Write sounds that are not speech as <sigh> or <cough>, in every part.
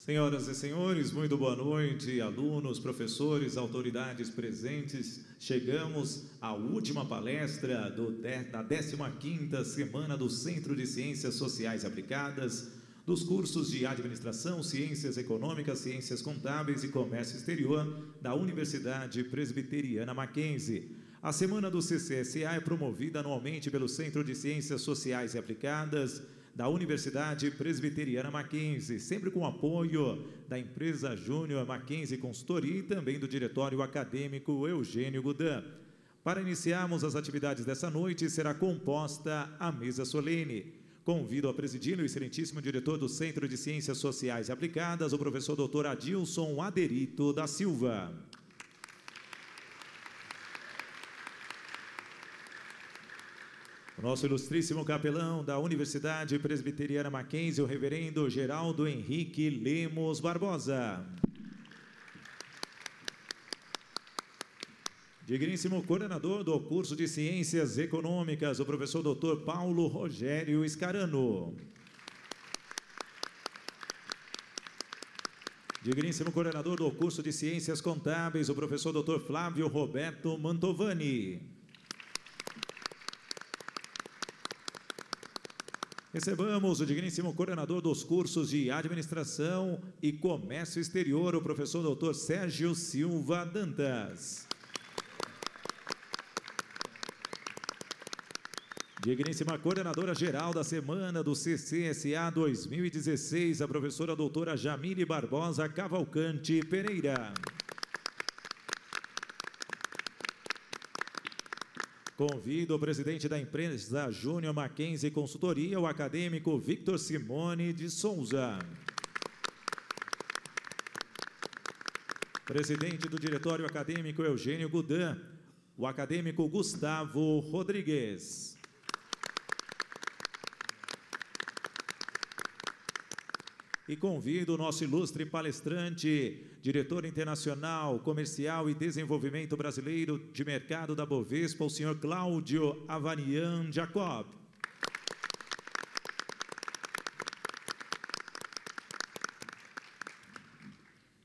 Senhoras e senhores, muito boa noite, alunos, professores, autoridades presentes. Chegamos à última palestra do, da 15ª Semana do Centro de Ciências Sociais Aplicadas, dos cursos de Administração, Ciências Econômicas, Ciências Contábeis e Comércio Exterior da Universidade Presbiteriana Mackenzie. A Semana do CCSA é promovida anualmente pelo Centro de Ciências Sociais e Aplicadas, da Universidade Presbiteriana Mackenzie, sempre com apoio da empresa Júnior Mackenzie Consultoria e também do Diretório Acadêmico Eugênio Gudan. Para iniciarmos as atividades dessa noite, será composta a mesa solene. Convido a presidir o excelentíssimo diretor do Centro de Ciências Sociais e Aplicadas, o professor doutor Adilson Aderito da Silva. O nosso ilustríssimo capelão da Universidade Presbiteriana Mackenzie, o reverendo Geraldo Henrique Lemos Barbosa. Digníssimo coordenador do curso de Ciências Econômicas, o professor doutor Paulo Rogério Scarano. Digníssimo coordenador do curso de Ciências Contábeis, o professor doutor Flávio Roberto Mantovani. Recebamos o digníssimo coordenador dos cursos de Administração e Comércio Exterior, o professor doutor Sérgio Silva Dantas. Digníssima coordenadora geral da semana do CCSA 2016, a professora doutora Jamile Barbosa Cavalcante Pereira. Convido o presidente da empresa Júnior Mackenzie Consultoria, o acadêmico Victor Simone de Souza. Presidente do Diretório Acadêmico Eugênio Gudan, o acadêmico Gustavo Rodrigues. E convido o nosso ilustre palestrante, diretor internacional, comercial e desenvolvimento brasileiro de mercado da Bovespa, o senhor Cláudio Avanian Jacob.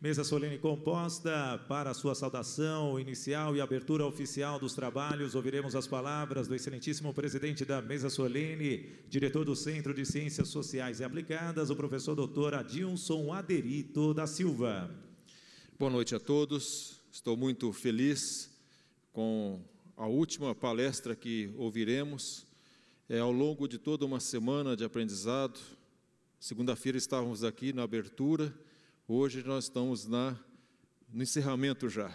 Mesa solene composta para a sua saudação inicial e abertura oficial dos trabalhos. Ouviremos as palavras do excelentíssimo presidente da mesa solene, diretor do Centro de Ciências Sociais e Aplicadas, o professor doutor Adilson Aderito da Silva. Boa noite a todos. Estou muito feliz com a última palestra que ouviremos. É, ao longo de toda uma semana de aprendizado, segunda-feira estávamos aqui na abertura Hoje nós estamos na, no encerramento já.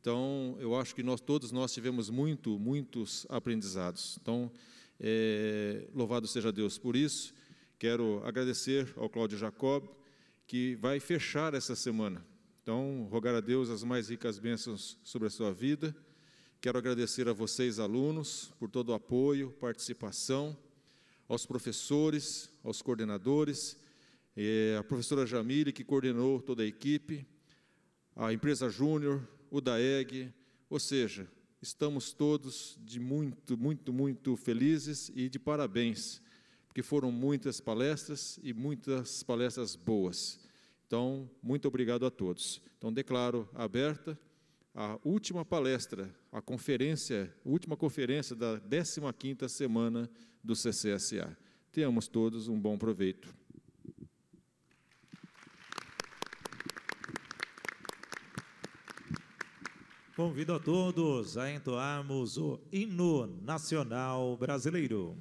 Então, eu acho que nós todos nós tivemos muito, muitos aprendizados. Então, é, louvado seja Deus por isso. Quero agradecer ao Cláudio Jacob, que vai fechar essa semana. Então, rogar a Deus as mais ricas bênçãos sobre a sua vida. Quero agradecer a vocês, alunos, por todo o apoio, participação, aos professores, aos coordenadores é, a professora Jamile, que coordenou toda a equipe, a empresa Júnior, o DAEG, ou seja, estamos todos de muito, muito, muito felizes e de parabéns, porque foram muitas palestras e muitas palestras boas. Então, muito obrigado a todos. Então, declaro aberta a última palestra, a conferência, a última conferência da 15ª semana do CCSA. Tenhamos todos um bom proveito. Convido a todos a entoarmos o hino nacional brasileiro.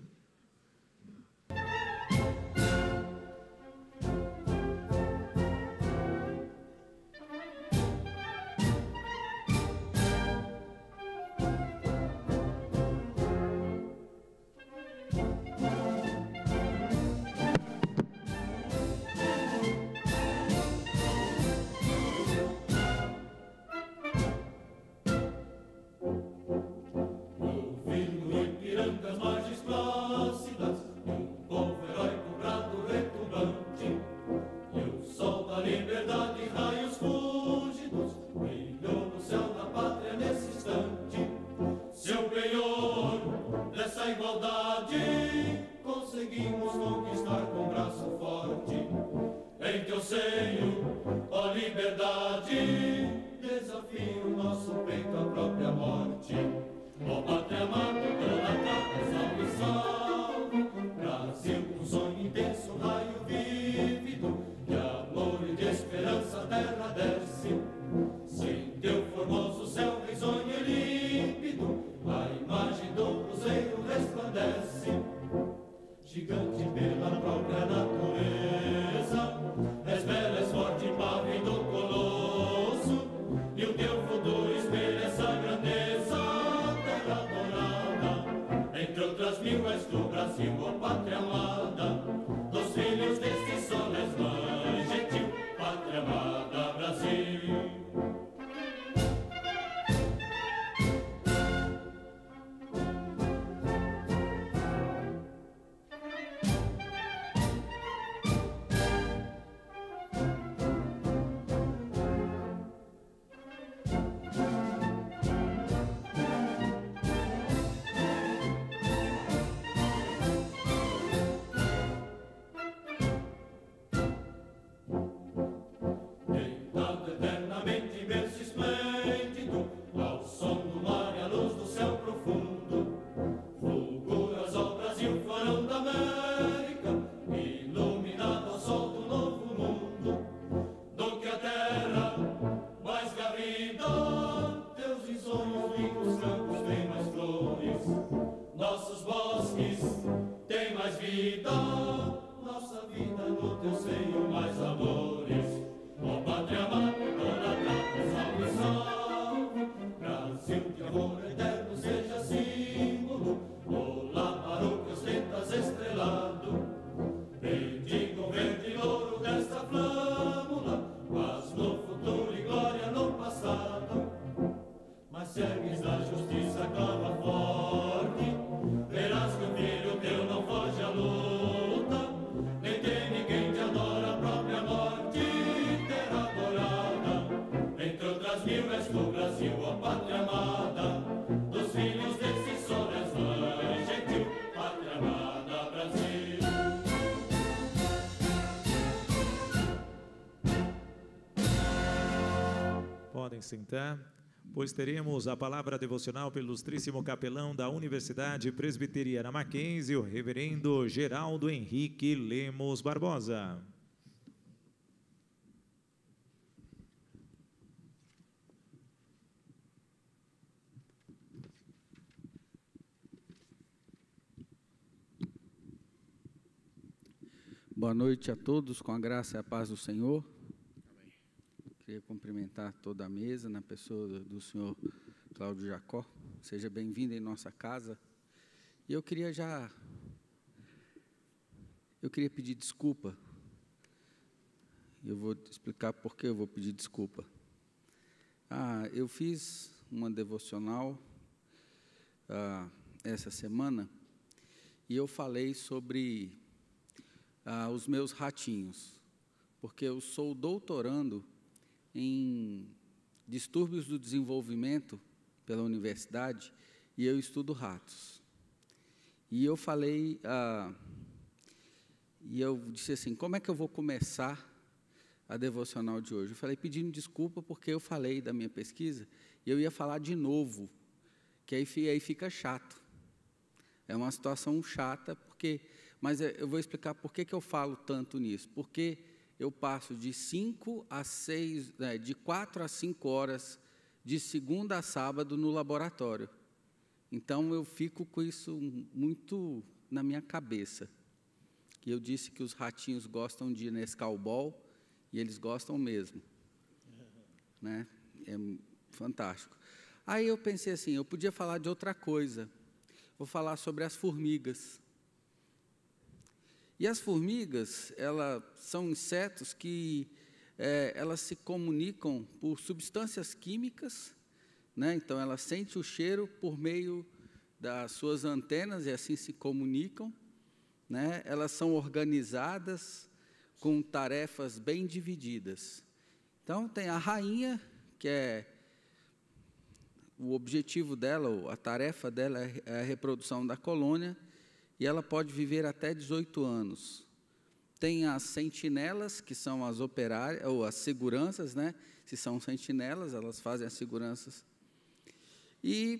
Sentar, pois teremos a palavra devocional pelo ilustríssimo capelão da Universidade Presbiteriana Mackenzie, o reverendo Geraldo Henrique Lemos Barbosa. Boa noite a todos, com a graça e a paz do Senhor. Queria cumprimentar toda a mesa, na pessoa do, senhor Cláudio Jacó. Seja bem-vindo em nossa casa. E eu queria já. Eu queria pedir desculpa. Eu vou explicar por que eu vou pedir desculpa. Ah, eu fiz uma devocional ah, essa semana e eu falei sobre ah, os meus ratinhos, porque eu sou doutorando em distúrbios do desenvolvimento pela universidade e eu estudo ratos. E eu falei, ah, e eu disse assim: como é que eu vou começar a devocional de hoje? Eu falei pedindo desculpa porque eu falei da minha pesquisa e eu ia falar de novo, que aí, aí fica chato. É uma situação chata, porque, mas eu vou explicar por que, que eu falo tanto nisso. Porque eu passo de 5 a 6, né, de 4 a 5 horas, de segunda a sábado, no laboratório. Então eu fico com isso muito na minha cabeça. E eu disse que os ratinhos gostam de Nescau Ball, e eles gostam mesmo. <laughs> Né? É fantástico. Aí eu pensei assim, eu podia falar de outra coisa. Vou falar sobre as formigas. E as formigas, elas são insetos que eh, elas se comunicam por substâncias químicas, né? Então elas sentem o cheiro por meio das suas antenas e assim se comunicam, né? Elas são organizadas com tarefas bem divididas. Então tem a rainha, que é o objetivo dela, a tarefa dela é a reprodução da colônia, e ela pode viver até 18 anos. tem as sentinelas, que são as operárias, ou as seguranças, né? Se são sentinelas, elas fazem as seguranças. E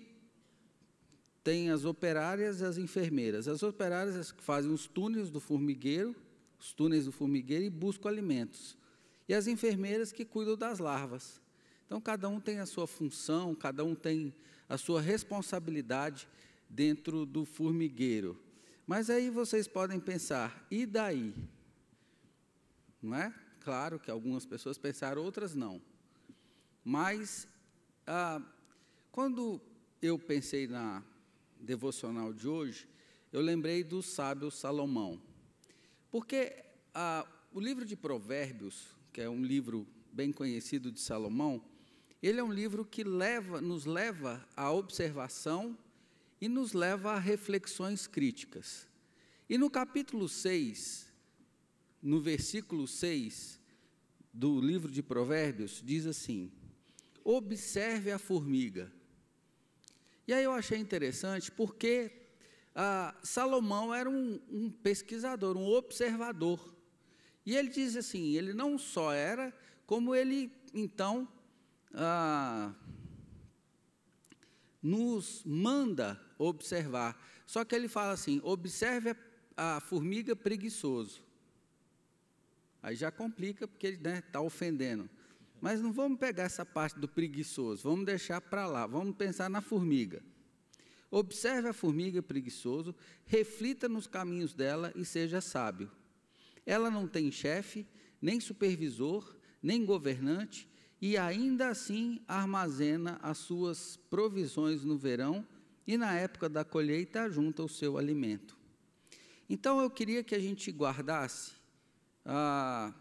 tem as operárias e as enfermeiras. As operárias fazem os túneis do formigueiro, os túneis do formigueiro e buscam alimentos. E as enfermeiras que cuidam das larvas. Então, cada um tem a sua função, cada um tem a sua responsabilidade dentro do formigueiro. Mas aí vocês podem pensar, e daí? Não é? Claro que algumas pessoas pensaram, outras não. Mas, ah, quando eu pensei na devocional de hoje, eu lembrei do sábio Salomão. Porque ah, o livro de Provérbios, que é um livro bem conhecido de Salomão, ele é um livro que leva, nos leva à observação e nos leva a reflexões críticas. E no capítulo 6, no versículo 6 do livro de Provérbios, diz assim: Observe a formiga. E aí eu achei interessante porque ah, Salomão era um, um pesquisador, um observador. E ele diz assim: ele não só era, como ele então ah, nos manda observar. Só que ele fala assim: observe a, formiga preguiçoso. Aí já complica, porque ele está né, tá ofendendo. Mas não vamos pegar essa parte do preguiçoso, vamos deixar para lá, vamos pensar na formiga. Observe a formiga preguiçoso, reflita nos caminhos dela e seja sábio. Ela não tem chefe, nem supervisor, nem governante, e ainda assim armazena as suas provisões no verão e na época da colheita junta o seu alimento. Então eu queria que a gente guardasse a,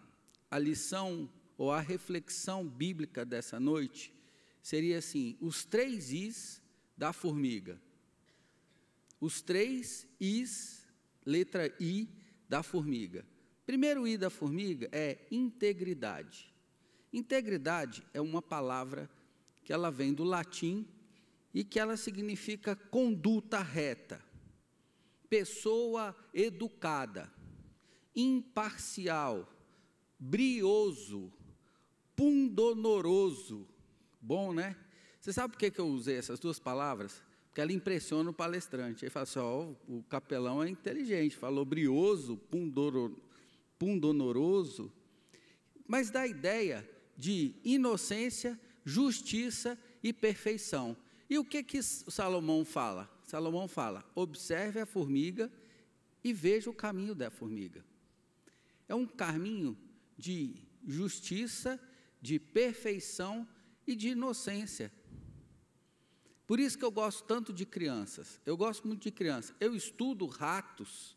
a lição ou a reflexão bíblica dessa noite seria assim: os três Is da formiga. Os três Is, letra I da formiga. Primeiro I da formiga é integridade. Integridade é uma palavra que ela vem do latim e que ela significa conduta reta, pessoa educada imparcial, brioso, pundonoroso. Bom, né? Você sabe por que, eu usei essas duas palavras? Porque ela impressiona o palestrante. Ele fala assim: ó, o capelão é inteligente, falou brioso, pundonoroso, mas dá a ideia de inocência, justiça e perfeição. E o que que Salomão fala? Salomão fala: observe a formiga e veja o caminho da formiga. É um caminho de justiça, de perfeição e de inocência. Por isso que eu gosto tanto de crianças. Eu gosto muito de crianças. Eu estudo ratos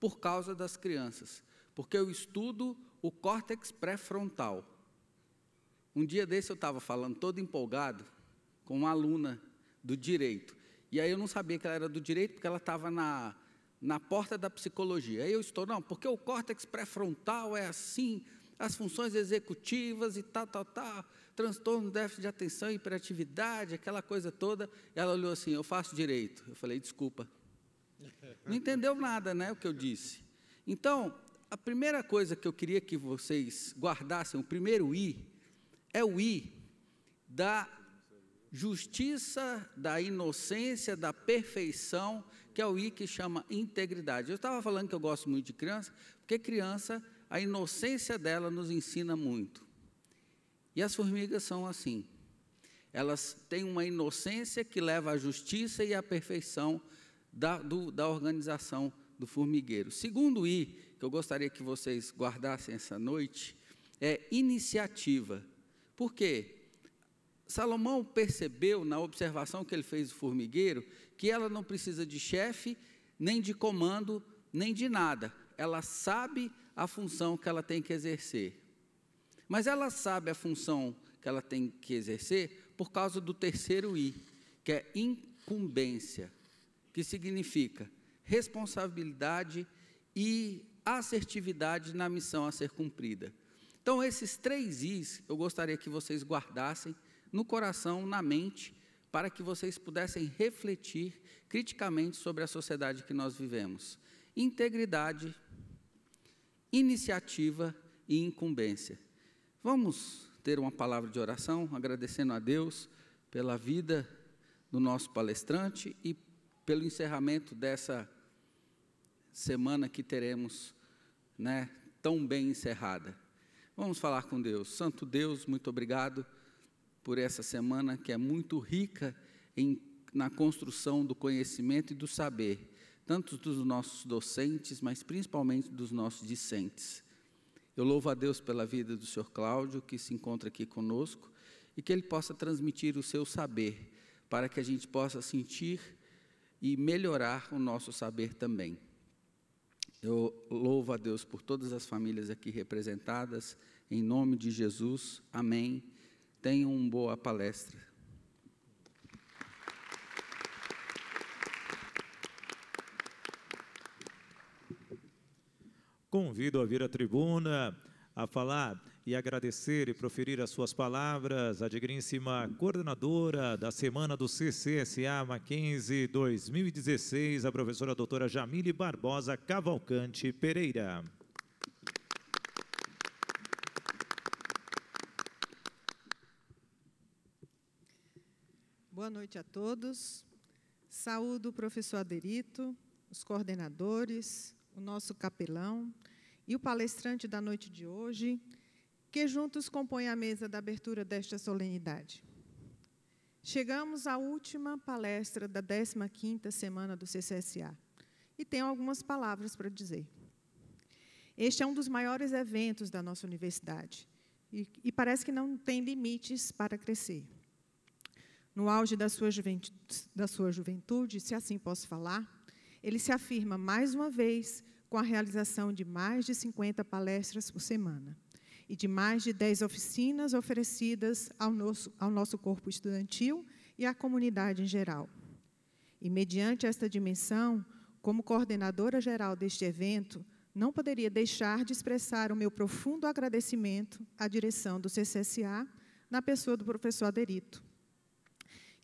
por causa das crianças, porque eu estudo o córtex pré-frontal. Um dia desse eu estava falando todo empolgado com uma aluna do direito. E aí eu não sabia que ela era do direito, porque ela estava na na porta da psicologia. Aí eu estou, não, porque o córtex pré-frontal é assim, as funções executivas e tal, tal, tal, transtorno, déficit de atenção, hiperatividade, aquela coisa toda. Ela olhou assim, eu faço direito. Eu falei, desculpa. Não entendeu nada, né, o que eu disse. Então, a primeira coisa que eu queria que vocês guardassem, o primeiro I, é o I da justiça, da inocência, da perfeição que é o I que chama integridade. Eu estava falando que eu gosto muito de criança, porque criança, a inocência dela nos ensina muito. E as formigas são assim. Elas têm uma inocência que leva à justiça e à perfeição da, do, da organização do formigueiro. Segundo I, que eu gostaria que vocês guardassem essa noite, é iniciativa. Por quê? Salomão percebeu, na observação que ele fez do formigueiro, que ela não precisa de chefe, nem de comando, nem de nada. Ela sabe a função que ela tem que exercer. Mas ela sabe a função que ela tem que exercer por causa do terceiro I, que é incumbência, que significa responsabilidade e assertividade na missão a ser cumprida. Então, esses três Is eu gostaria que vocês guardassem no coração, na mente, para que vocês pudessem refletir criticamente sobre a sociedade que nós vivemos. Integridade, iniciativa e incumbência. Vamos ter uma palavra de oração, agradecendo a Deus pela vida do nosso palestrante e pelo encerramento dessa semana que teremos, né, tão bem encerrada. Vamos falar com Deus. Santo Deus, muito obrigado por essa semana que é muito rica em, na construção do conhecimento e do saber, tanto dos nossos docentes, mas principalmente dos nossos discentes. Eu louvo a Deus pela vida do Sr. Cláudio, que se encontra aqui conosco, e que ele possa transmitir o seu saber, para que a gente possa sentir e melhorar o nosso saber também. Eu louvo a Deus por todas as famílias aqui representadas, em nome de Jesus. Amém. Tenham uma boa palestra. Convido a vir à tribuna a falar e agradecer e proferir as suas palavras a digníssima coordenadora da Semana do CCSA Mackenzie 2016, a professora doutora Jamile Barbosa Cavalcante Pereira. Boa noite a todos. Saúdo o professor Aderito, os coordenadores, o nosso capelão e o palestrante da noite de hoje, que juntos compõem a mesa da abertura desta solenidade. Chegamos à última palestra da 15ª semana do CCSA e tenho algumas palavras para dizer. Este é um dos maiores eventos da nossa universidade e, e parece que não tem limites para crescer. No auge da sua, da sua juventude, se assim posso falar, ele se afirma mais uma vez com a realização de mais de 50 palestras por semana e de mais de 10 oficinas oferecidas ao nosso, ao nosso corpo estudantil e à comunidade em geral. E, mediante esta dimensão, como coordenadora geral deste evento, não poderia deixar de expressar o meu profundo agradecimento à direção do CCSA, na pessoa do professor Aderito,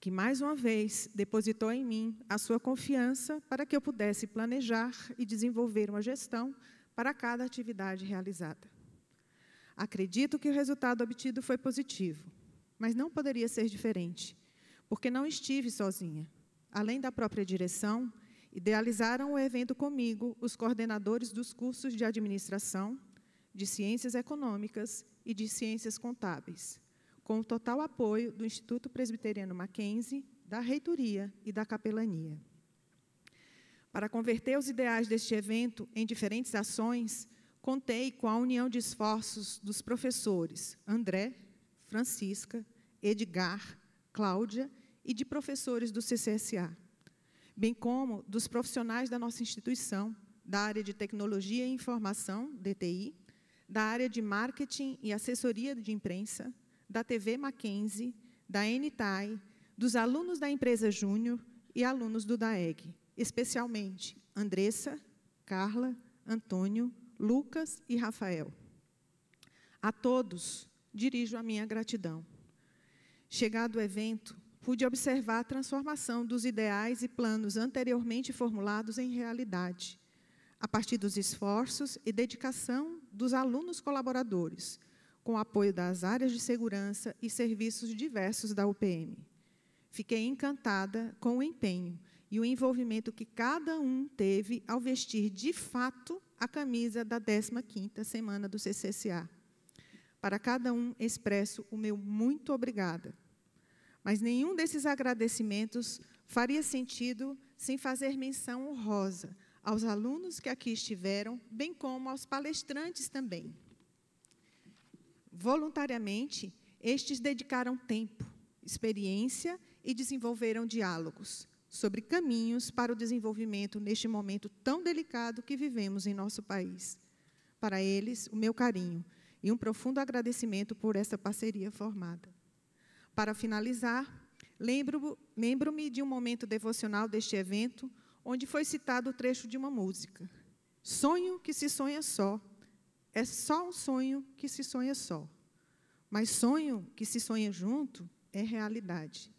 que mais uma vez depositou em mim a sua confiança para que eu pudesse planejar e desenvolver uma gestão para cada atividade realizada. Acredito que o resultado obtido foi positivo, mas não poderia ser diferente, porque não estive sozinha. Além da própria direção, idealizaram o evento comigo os coordenadores dos cursos de administração, de ciências econômicas e de ciências contábeis, com o total apoio do Instituto Presbiteriano Mackenzie, da reitoria e da capelania. Para converter os ideais deste evento em diferentes ações, contei com a união de esforços dos professores André, Francisca, Edgar, Cláudia e de professores do CCSA, bem como dos profissionais da nossa instituição, da área de Tecnologia e Informação, DTI, da área de Marketing e Assessoria de Imprensa, da TV Mackenzie, da NTAI, dos alunos da empresa Júnior e alunos do DAEG, especialmente Andressa, Carla, Antônio, Lucas e Rafael. A todos dirijo a minha gratidão. Chegado o evento, pude observar a transformação dos ideais e planos anteriormente formulados em realidade, a partir dos esforços e dedicação dos alunos colaboradores, com o apoio das áreas de segurança e serviços diversos da UPM. Fiquei encantada com o empenho e o envolvimento que cada um teve ao vestir de fato a camisa da 15ª semana do CCCA. Para cada um expresso o meu muito obrigada. Mas nenhum desses agradecimentos faria sentido sem fazer menção honrosa aos alunos que aqui estiveram, bem como aos palestrantes também. Voluntariamente, estes dedicaram tempo, experiência e desenvolveram diálogos, sobre caminhos para o desenvolvimento neste momento tão delicado que vivemos em nosso país. Para eles, o meu carinho e um profundo agradecimento por essa parceria formada. Para finalizar, lembro-me lembro de um momento devocional deste evento, onde foi citado o trecho de uma música. Sonho que se sonha só, é só um sonho que se sonha só. Mas sonho que se sonha junto é realidade.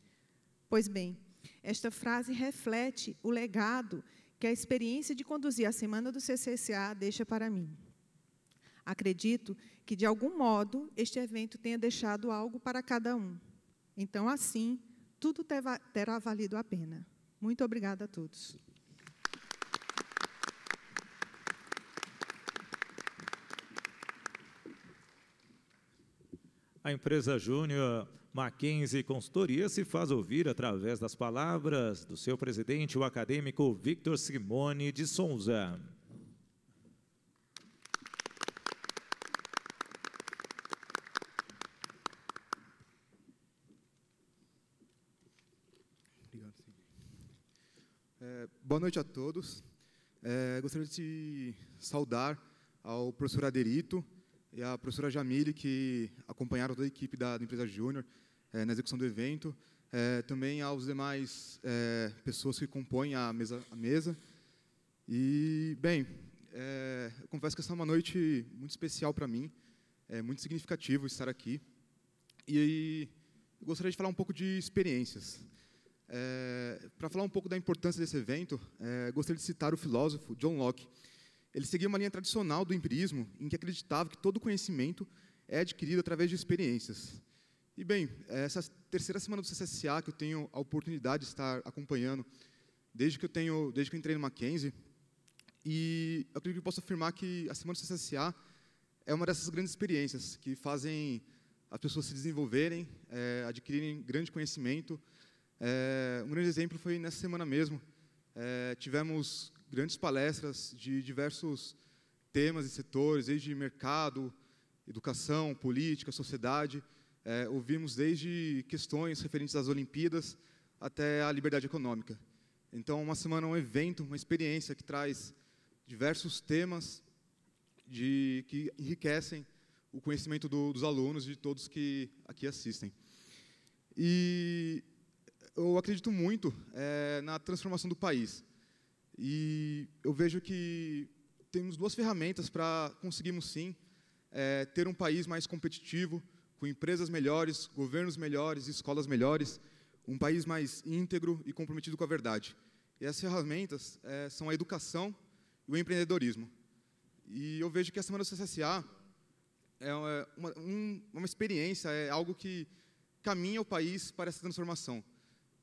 Pois bem, esta frase reflete o legado que a experiência de conduzir a semana do CCCA deixa para mim. Acredito que, de algum modo, este evento tenha deixado algo para cada um. Então, assim, tudo terá valido a pena. Muito obrigada a todos. A empresa Júnior Mackenzie Consultoria se faz ouvir através das palavras do seu presidente, o acadêmico Victor Simone de Souza. É, boa noite a todos. É, gostaria de saudar ao professor Aderito, e a professora Jamile, que acompanharam toda a equipe da, da empresa Júnior é, na execução do evento, é, também aos demais é, pessoas que compõem a mesa. A mesa. E, bem, eu confesso que essa é uma noite muito especial para mim, é muito significativo estar aqui. E eu gostaria de falar um pouco de experiências. Para falar um pouco da importância desse evento, gostaria de citar o filósofo John Locke, ele seguia uma linha tradicional do empirismo, em que acreditava que todo conhecimento é adquirido através de experiências. E, bem, essa terceira semana do CCSA, que eu tenho a oportunidade de estar acompanhando, desde que eu, tenho, desde que entrei no Mackenzie, e eu acredito que eu posso afirmar que a semana do CCSA é uma dessas grandes experiências que fazem as pessoas se desenvolverem, é, adquirirem grande conhecimento. É, um grande exemplo foi nessa semana mesmo. É, tivemos grandes palestras de diversos temas e setores, desde mercado, educação, política, sociedade. É, ouvimos desde questões referentes às Olimpíadas até a liberdade econômica. Então, uma semana é um evento, uma experiência que traz diversos temas de, que enriquecem o conhecimento do, dos alunos e de todos que aqui assistem. E eu acredito muito é, na transformação do país. E eu vejo que temos duas ferramentas para conseguirmos, sim, é, ter um país mais competitivo, com empresas melhores, governos melhores, escolas melhores, um país mais íntegro e comprometido com a verdade. E as ferramentas é, são a educação e o empreendedorismo. E eu vejo que a Semana do CSSA é uma, um, uma experiência, é algo que caminha o país para essa transformação.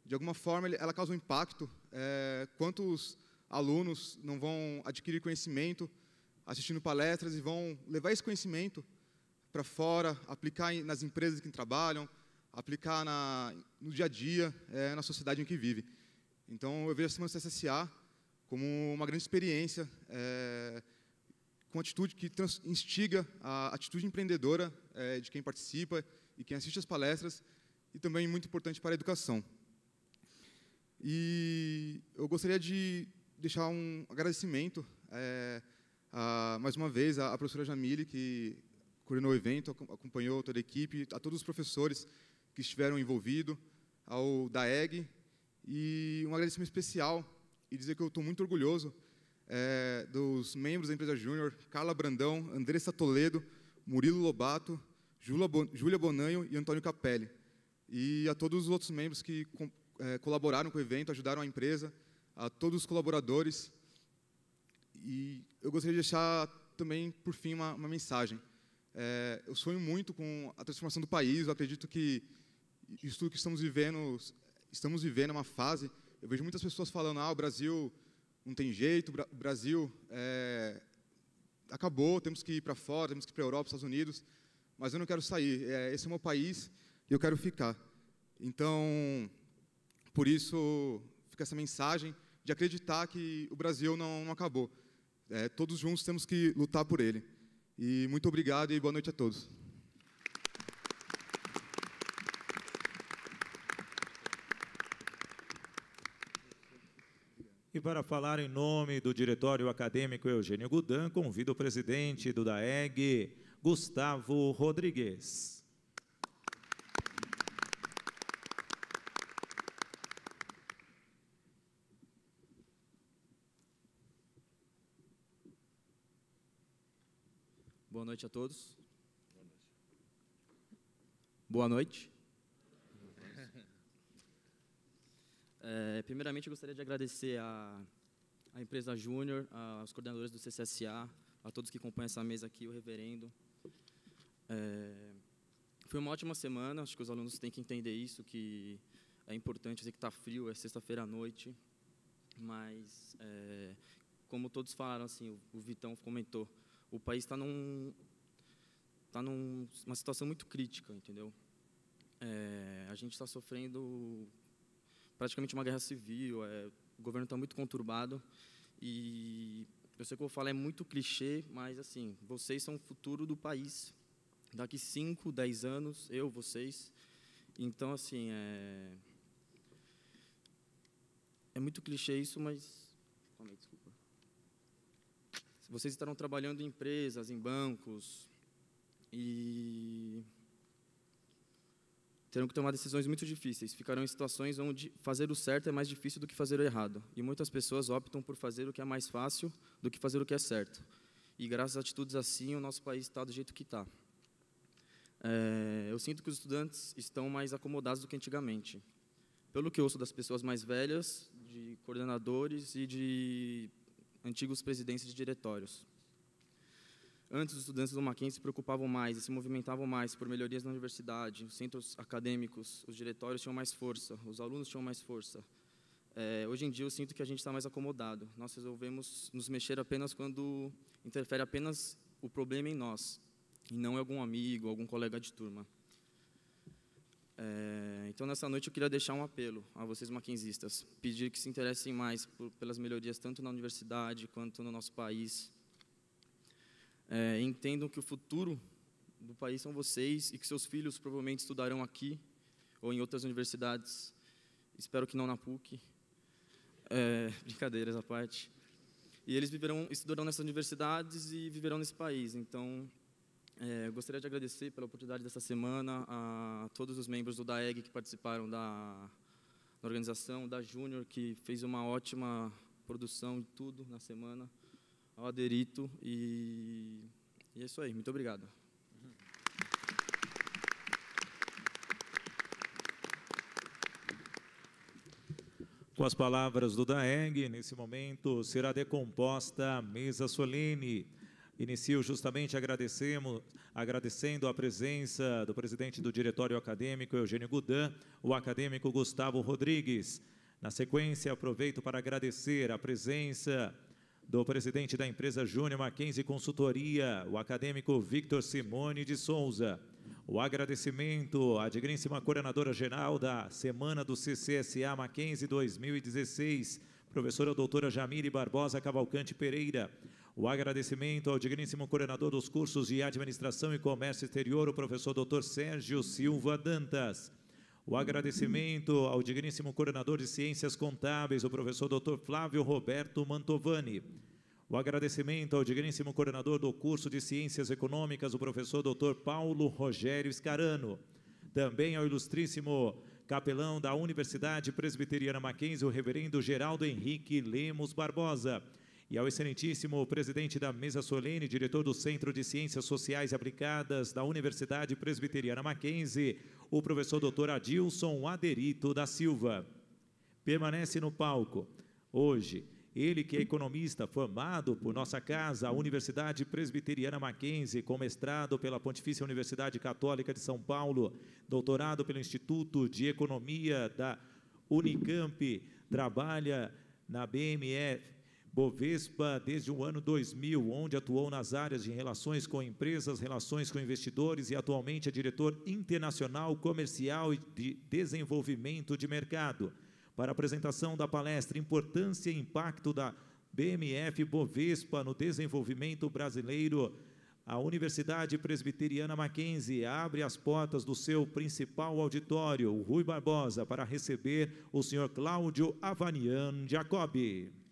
De alguma forma, ela causa um impacto. É, quantos alunos não vão adquirir conhecimento assistindo palestras e vão levar esse conhecimento para fora, aplicar nas empresas que trabalham, aplicar na, no dia a dia, é, na sociedade em que vive. Então, eu vejo a Semana CSSA como uma grande experiência, é, com atitude que trans, instiga a atitude empreendedora é, de quem participa e quem assiste as palestras, e também muito importante para a educação. E eu gostaria de deixar um agradecimento, é, a, mais uma vez, à, professora Jamile, que coordenou o evento, acompanhou toda a equipe, a todos os professores que estiveram envolvidos, ao DAEG, e um agradecimento especial, e dizer que eu estou muito orgulhoso é, dos membros da empresa Júnior, Carla Brandão, Andressa Toledo, Murilo Lobato, Júlia Bonanho e Antônio Capelli. E a todos os outros membros que é, colaboraram com o evento, ajudaram a empresa, a todos os colaboradores. E eu gostaria de deixar também, por fim, uma, uma mensagem. É, eu sonho muito com a transformação do país. Eu acredito que isso tudo que estamos vivendo, estamos vivendo uma fase. Eu vejo muitas pessoas falando: ah, o Brasil não tem jeito, o Brasil é, acabou, temos que ir para fora, temos que ir para a Europa, Estados Unidos. Mas eu não quero sair. É, esse é o meu país e eu quero ficar. Então, por isso, fica essa mensagem de acreditar que o Brasil não, não acabou. É, todos juntos temos que lutar por ele. E muito obrigado e boa noite a todos. E para falar em nome do Diretório Acadêmico Eugênio Gudan, convido o presidente do DAEG, Gustavo Rodrigues. Boa noite a todos. Boa noite. É, primeiramente, eu gostaria de agradecer a, a empresa Júnior, aos coordenadores do CCSA, a todos que acompanham essa mesa aqui, o reverendo. É, foi uma ótima semana, acho que os alunos têm que entender isso, que é importante, eu sei que está frio, é sexta-feira à noite, mas, é, como todos falaram, assim, o, o Vitão comentou, o país está num, tá numa situação muito crítica, entendeu? É, a gente está sofrendo praticamente uma guerra civil, é, o governo está muito conturbado e eu sei que eu vou falar é muito clichê, mas assim, vocês são o futuro do país. Daqui 5, 10 anos, eu, vocês. Então, assim, é. É muito clichê isso, mas. Calma aí, desculpa. Vocês estarão trabalhando em empresas, em bancos, e terão que tomar decisões muito difíceis. Ficarão em situações onde fazer o certo é mais difícil do que fazer o errado. E muitas pessoas optam por fazer o que é mais fácil do que fazer o que é certo. E graças a atitudes assim, o nosso país está do jeito que está. É, eu sinto que os estudantes estão mais acomodados do que antigamente. Pelo que ouço das pessoas mais velhas, de coordenadores e de antigos presidentes de diretórios. Antes, os estudantes do Mackenzie se preocupavam mais e se movimentavam mais por melhorias na universidade, os centros acadêmicos, os diretórios tinham mais força, os alunos tinham mais força. É, hoje em dia, eu sinto que a gente está mais acomodado. Nós resolvemos nos mexer apenas quando interfere apenas o problema em nós, e não em algum amigo, algum colega de turma. É, então, nessa noite, eu queria deixar um apelo a vocês maquinzistas, pedir que se interessem mais por, pelas melhorias tanto na universidade quanto no nosso país, é, entendam que o futuro do país são vocês e que seus filhos provavelmente estudarão aqui ou em outras universidades. Espero que não na PUC. É, <laughs> brincadeiras à parte. E eles viverão, estudarão nessas universidades e viverão nesse país. Então, é, gostaria de agradecer pela oportunidade dessa semana a todos os membros do DAEG que participaram da, da organização, da Júnior, que fez uma ótima produção de tudo na semana ao Aderito e, e é isso aí. Muito obrigado. Com as palavras do Daeg, nesse momento será decomposta a mesa solene. Inicio justamente agradecemos, agradecendo a presença do presidente do Diretório Acadêmico, Eugênio Gudan, o acadêmico Gustavo Rodrigues. Na sequência, aproveito para agradecer a presença do presidente da empresa Júnior Mackenzie Consultoria, o acadêmico Victor Simone de Souza. O agradecimento à digníssima coordenadora geral da Semana do CCSA Mackenzie 2016, professora doutora Jamile Barbosa Cavalcante Pereira. O agradecimento ao digníssimo coordenador dos cursos de Administração e Comércio Exterior, o professor doutor Sérgio Silva Dantas. O agradecimento ao digníssimo coordenador de Ciências Contábeis, o professor Dr. Flávio Roberto Mantovani. O agradecimento ao digníssimo coordenador do curso de Ciências Econômicas, o professor Dr. Paulo Rogério Scarano. Também ao ilustríssimo capelão da Universidade Presbiteriana Mackenzie, o reverendo Geraldo Henrique Lemos Barbosa e ao excelentíssimo presidente da mesa solene, diretor do Centro de Ciências Sociais Aplicadas da Universidade Presbiteriana Mackenzie, o professor Dr. Adilson Aderito da Silva. Permanece no palco. Hoje, ele que é economista formado por nossa casa, a Universidade Presbiteriana Mackenzie, com mestrado pela Pontifícia Universidade Católica de São Paulo, doutorado pelo Instituto de Economia da Unicamp, trabalha na BMF, Bovespa desde o ano 2000, onde atuou nas áreas de relações com empresas, relações com investidores e atualmente é diretor internacional comercial e de desenvolvimento de mercado. Para a apresentação da palestra Importância e Impacto da BMF Bovespa no Desenvolvimento Brasileiro, a Universidade Presbiteriana Mackenzie abre as portas do seu principal auditório, o Rui Barbosa, para receber o senhor Cláudio Avanian Jacobi.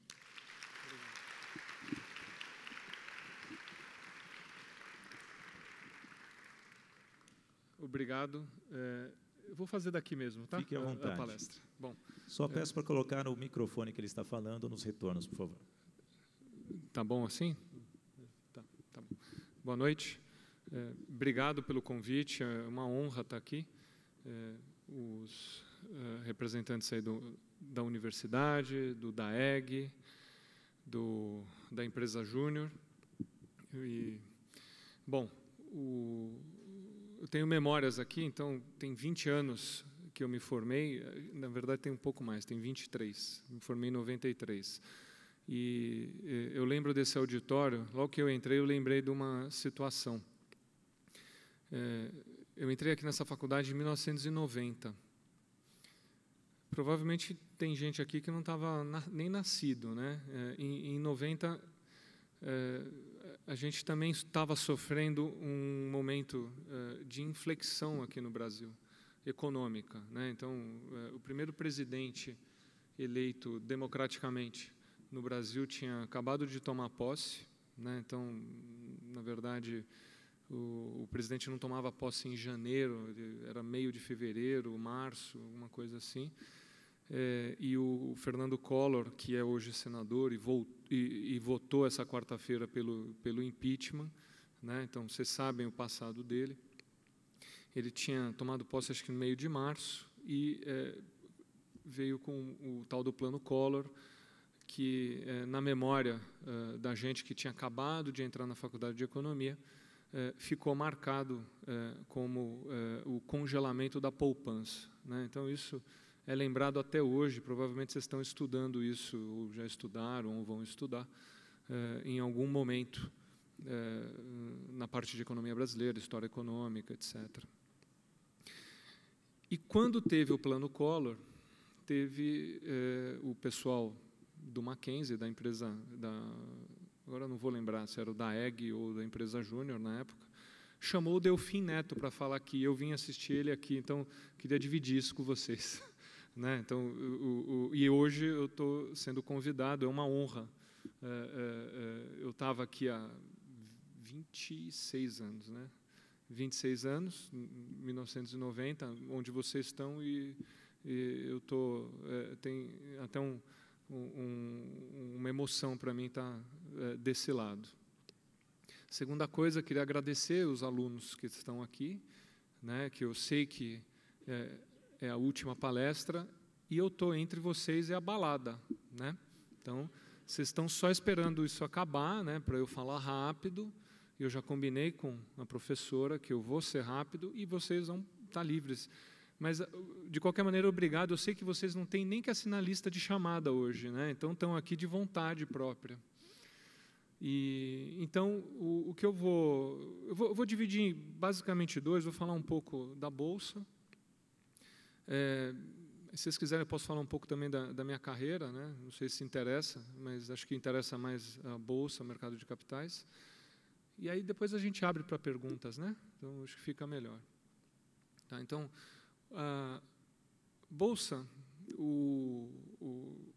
Obrigado. É, eu vou fazer daqui mesmo, tá? Fique à vontade. A, palestra. Bom, Só peço para colocar o microfone que ele está falando nos retornos, por favor. tá bom assim? Tá, tá bom. Boa noite. É, obrigado pelo convite. É uma honra estar aqui. É, os é, representantes aí do, da universidade, do DAEG, do, da empresa Júnior. E, bom, o, eu tenho memórias aqui, então tem 20 anos que eu me formei, na verdade tem um pouco mais, tem 23, me formei em 93. E eh, eu lembro desse auditório, logo que eu entrei, eu lembrei de uma situação. É, eu entrei aqui nessa faculdade em 1990. Provavelmente tem gente aqui que não estava na, nem nascido, né? É, em, em 90 é, a gente também estava sofrendo um momento é, de inflexão aqui no Brasil, econômica, né? Então, é, o primeiro presidente eleito democraticamente no Brasil tinha acabado de tomar posse, né? Então, na verdade, o, o, presidente não tomava posse em janeiro, era meio de fevereiro, março, alguma coisa assim. É, e o Fernando Collor, que é hoje senador e, e, e votou essa quarta-feira pelo, pelo impeachment, né? então vocês sabem o passado dele. Ele tinha tomado posse, acho que no meio de março, e é, veio com o tal do Plano Collor, que, é, na memória da gente que tinha acabado de entrar na faculdade de economia, ficou marcado como o congelamento da poupança. Né? Então, isso é lembrado até hoje. Provavelmente vocês estão estudando isso, ou já estudaram, ou vão estudar, eh, em algum momento eh, na parte de economia brasileira, história econômica, etc. E quando teve o plano Collor, teve eh, o pessoal do Mackenzie, da empresa, da, agora não vou lembrar se era o da EG ou da empresa Júnior na época, chamou o Delfim Neto para falar aqui. Eu vim assistir ele aqui, então queria dividir isso com vocês. <laughs> Né? Então, o, o, e hoje eu estou sendo convidado, é uma honra. É, é, é, eu estava aqui há 26 anos, né? 26 anos, 1990, onde vocês estão e, e eu tô é, tem até um, um, uma emoção para mim estar tá, é, desse lado. Segunda coisa, queria agradecer os alunos que estão aqui, né? Que eu sei que é, é a última palestra e eu estou entre vocês e a balada, né? Então, vocês estão só esperando isso acabar, né, para eu falar rápido. Eu já combinei com a professora que eu vou ser rápido e vocês vão estar tá livres. Mas, de qualquer maneira, obrigado. Eu sei que vocês não têm nem que assinar lista de chamada hoje, né? então estão aqui de vontade própria. E, então, o, o que eu vou, eu vou, eu vou dividir basicamente dois. Vou falar um pouco da bolsa, é, se vocês quiserem, eu posso falar um pouco também da, da, minha carreira, né? não sei se interessa, mas acho que interessa mais a Bolsa, o mercado de capitais. E aí depois a gente abre para perguntas, né? Então acho que fica melhor. Tá, então, a Bolsa, o, o,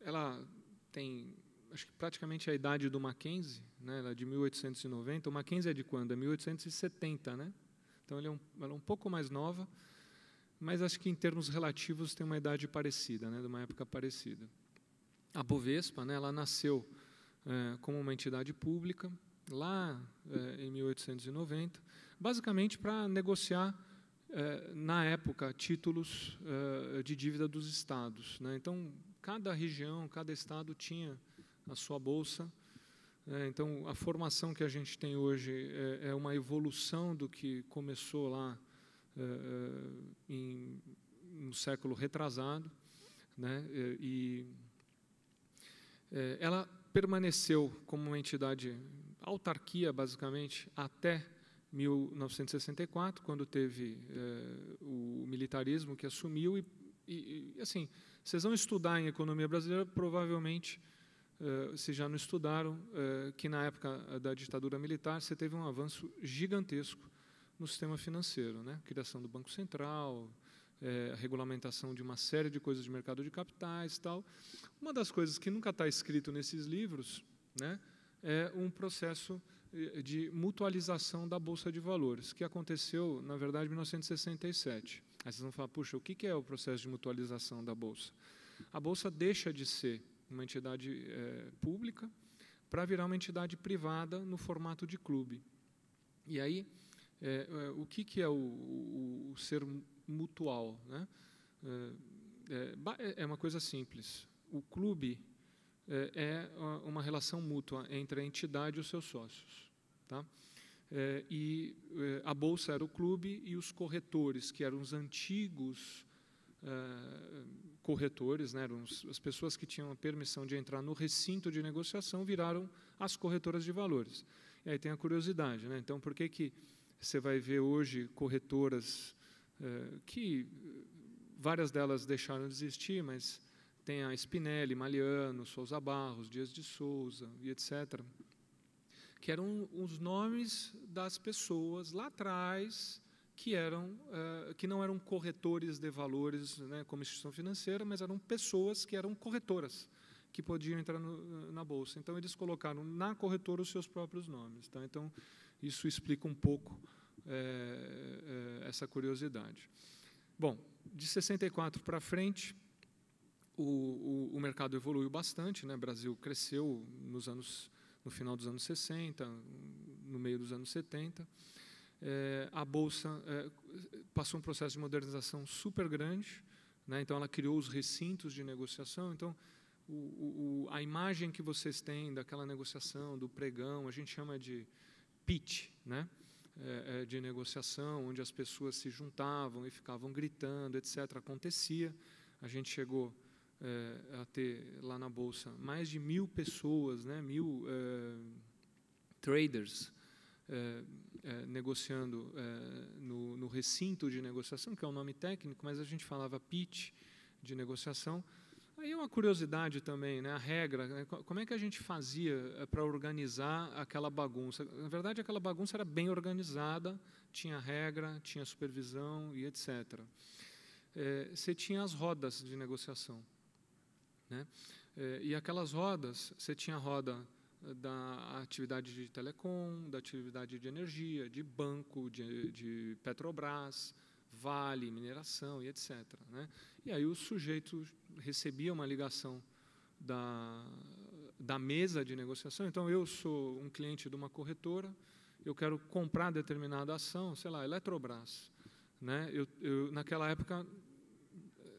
ela tem, acho que praticamente a idade do Mackenzie, né? ela é de 1890. O Mackenzie é de quando? É 1870, né? Então ele é um, ela é um pouco mais nova mas acho que em termos relativos tem uma idade parecida, né, de uma época parecida. A Bovespa, né, ela nasceu é, como uma entidade pública lá é, em 1890, basicamente para negociar é, na época títulos é, de dívida dos estados. Né? Então cada região, cada estado tinha a sua bolsa. É, então a formação que a gente tem hoje é, é uma evolução do que começou lá eh, em, no século retrasado, né? e eh, ela permaneceu como uma entidade autarquia, basicamente, até 1964, quando teve o militarismo que assumiu e, e, e, assim, vocês vão estudar em economia brasileira, provavelmente, se já não estudaram, que na época da ditadura militar você teve um avanço gigantesco no sistema financeiro, né? criação do Banco Central, é, regulamentação de uma série de coisas de mercado de capitais tal. Uma das coisas que nunca está escrito nesses livros né, é um processo eh, de mutualização da Bolsa de Valores, que aconteceu, na verdade, em 1967. Aí vocês vão falar, puxa, o que é o processo de mutualização da Bolsa? A Bolsa deixa de ser uma entidade é, pública para virar uma entidade privada no formato de clube. E aí, é, é, o que, que é o, o, o ser mutual? Né? É, é, é, uma coisa simples. O clube é, é uma relação mútua entre a entidade e os seus sócios. Tá? É, e é, a bolsa era o clube e os corretores, que eram os antigos é, corretores, né, eram as pessoas que tinham a permissão de entrar no recinto de negociação, viraram as corretoras de valores. E aí tem a curiosidade, né? Então, por que que você vai ver hoje corretoras é, que várias delas deixaram de existir, mas tem a Spinelli, Maliano, Souza Barros, Dias de Souza e etc., que eram os nomes das pessoas lá atrás que eram uh, que não eram corretores de valores né, como instituição financeira, mas eram pessoas que eram corretoras que podiam entrar no, na bolsa. Então eles colocaram na corretora os seus próprios nomes. Tá? Então isso explica um pouco é, é, essa curiosidade. Bom, de 64 para frente o, o, o mercado evoluiu bastante, né? O Brasil cresceu nos anos no final dos anos 60, no meio dos anos 70. É, a Bolsa passou um processo de modernização super grande, né? então ela criou os recintos de negociação. Então, o, o, a imagem que vocês têm daquela negociação, do pregão, a gente chama de pitch, né? É, é de negociação, onde as pessoas se juntavam e ficavam gritando, etc. Acontecia. A gente chegou é, a ter lá na bolsa mais de mil pessoas, né, mil é, traders é, é negociando é, no, no, recinto de negociação, que é o um nome técnico, mas a gente falava pitch de negociação. Aí uma curiosidade também, né, a regra, né, como é que a gente fazia é, para organizar aquela bagunça? Na verdade, aquela bagunça era bem organizada, tinha regra, tinha supervisão e etc. você tinha as rodas de negociação. Né? É, e aquelas rodas, você tinha a roda da atividade de telecom, da atividade de energia, de banco, de, de Petrobras, Vale, mineração e etc. Né? E aí o sujeito recebia uma ligação da, da mesa de negociação. Então, eu sou um cliente de uma corretora, eu quero comprar determinada ação, sei lá, Eletrobras. Né? Eu, eu, naquela época,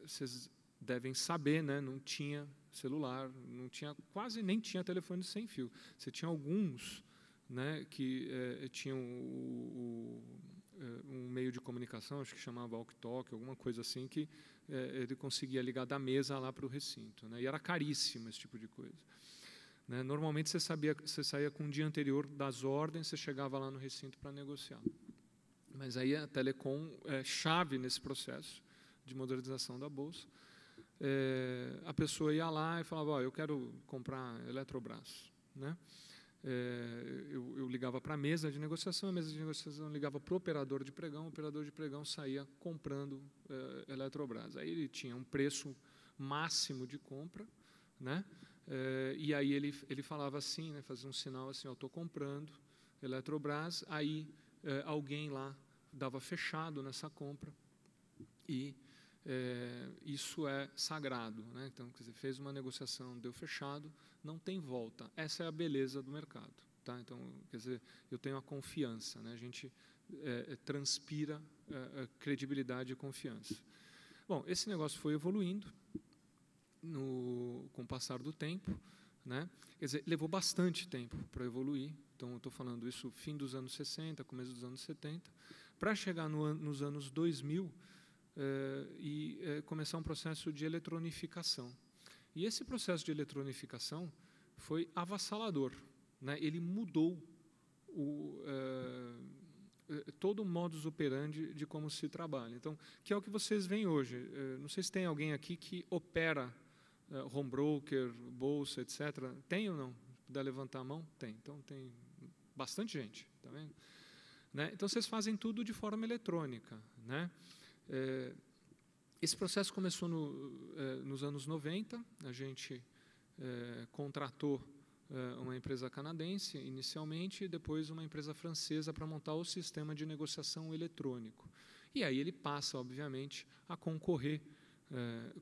vocês devem saber, né, não tinha celular, não tinha quase nem tinha telefone sem fio. Você tinha alguns, né, que é, tinham o, o, um meio de comunicação, acho que chamava walk-talk, alguma coisa assim, que é, ele conseguia ligar da mesa lá para o recinto, né, e era caríssimo esse tipo de coisa. Né, normalmente você sabia, você saía com um dia anterior das ordens, você chegava lá no recinto para negociar. Mas aí a Telecom é chave nesse processo de modernização da bolsa é, a pessoa ia lá e falava, oh, eu quero comprar Eletrobras. Né? É, eu, eu, ligava para a mesa de negociação, a mesa de negociação ligava para o operador de pregão, o operador de pregão saía comprando é, Eletrobras. Aí ele tinha um preço máximo de compra, né? É, e aí ele, ele falava assim, né, fazia um sinal assim, estou comprando Eletrobras, aí alguém lá dava fechado nessa compra e é, isso é sagrado. Né? Então, fez uma negociação, deu fechado, não tem volta. Essa é a beleza do mercado. Tá? Então, quer dizer, eu tenho a confiança. Né? A gente é, transpira é, credibilidade e confiança. Bom, esse negócio foi evoluindo no, com o passar do tempo. Né? Quer dizer, levou bastante tempo para evoluir. Então, estou falando isso fim dos anos 60, começo dos anos 70. Para chegar no, nos anos 2000, eh, e eh, começar um processo de eletronificação. E esse processo de eletronificação foi avassalador. Né? Ele mudou o, eh, todo o modus operandi de como se trabalha. Então, que é o que vocês veem hoje. não sei se tem alguém aqui que opera home broker, bolsa, etc. Tem ou não? Puder levantar a mão? Tem. Então, tem bastante gente. Tá vendo? Né? Então, vocês fazem tudo de forma eletrônica. Né? É, esse processo começou no, é, nos anos 90, a gente é, contratou uma empresa canadense inicialmente e depois uma empresa francesa para montar o sistema de negociação eletrônico. E aí ele passa, obviamente, a concorrer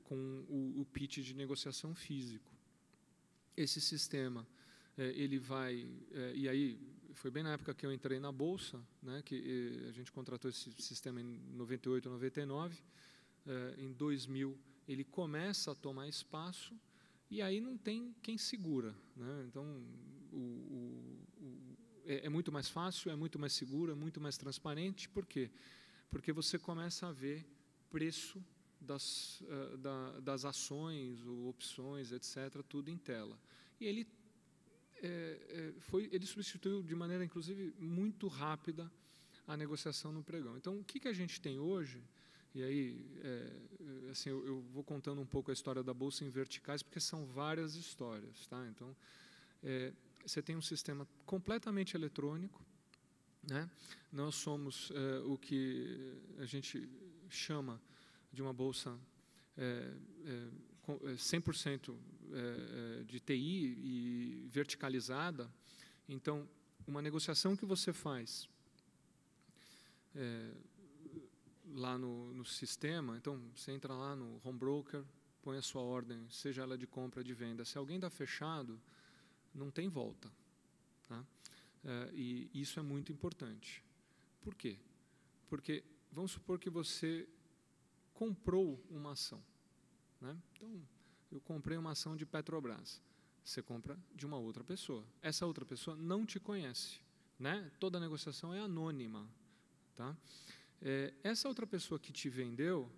com o, o pitch de negociação físico. Esse sistema ele vai e aí foi bem na época que eu entrei na bolsa, né, que a gente contratou esse sistema em 98, 99. em 2000 ele começa a tomar espaço e aí não tem quem segura. Né? Então, o, o, o, é, é, muito mais fácil, é muito mais seguro, é muito mais transparente. Por quê? Porque você começa a ver preço das, uh, da, das ações, ou opções, etc., tudo em tela. E ele, é, é, foi, ele substituiu de maneira, inclusive, muito rápida a negociação no pregão. Então, o que, que a gente tem hoje? E aí, é, assim, eu, eu, vou contando um pouco a história da bolsa em verticais, porque são várias histórias, tá? Então, é, você tem um sistema completamente eletrônico, né? Nós somos é, o que a gente chama de uma bolsa é, é, 100% é, é, de TI e verticalizada. Então, uma negociação que você faz é, lá no, no, sistema, então você entra lá no home broker, põe a sua ordem, seja ela de compra de venda. Se alguém dá fechado, não tem volta. Tá? É, e isso é muito importante. Por quê? Porque vamos supor que você comprou uma ação. Né? Então, eu comprei uma ação de Petrobras. Você compra de uma outra pessoa. Essa outra pessoa não te conhece. Né? Toda negociação é anônima. Tá? É, essa outra pessoa que te vendeu,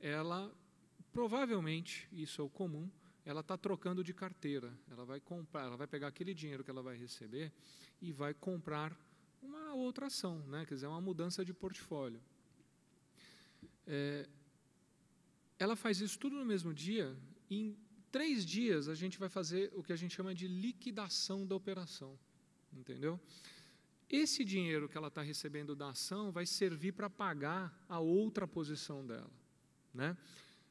ela provavelmente, isso é o comum, ela está trocando de carteira. Ela vai comprar, ela vai pegar aquele dinheiro que ela vai receber e vai comprar uma outra ação, né? quer dizer, uma mudança de portfólio. É, ela faz isso tudo no mesmo dia. Em três dias a gente vai fazer o que a gente chama de liquidação da operação, entendeu? Esse dinheiro que ela está recebendo da ação vai servir para pagar a outra posição dela, né?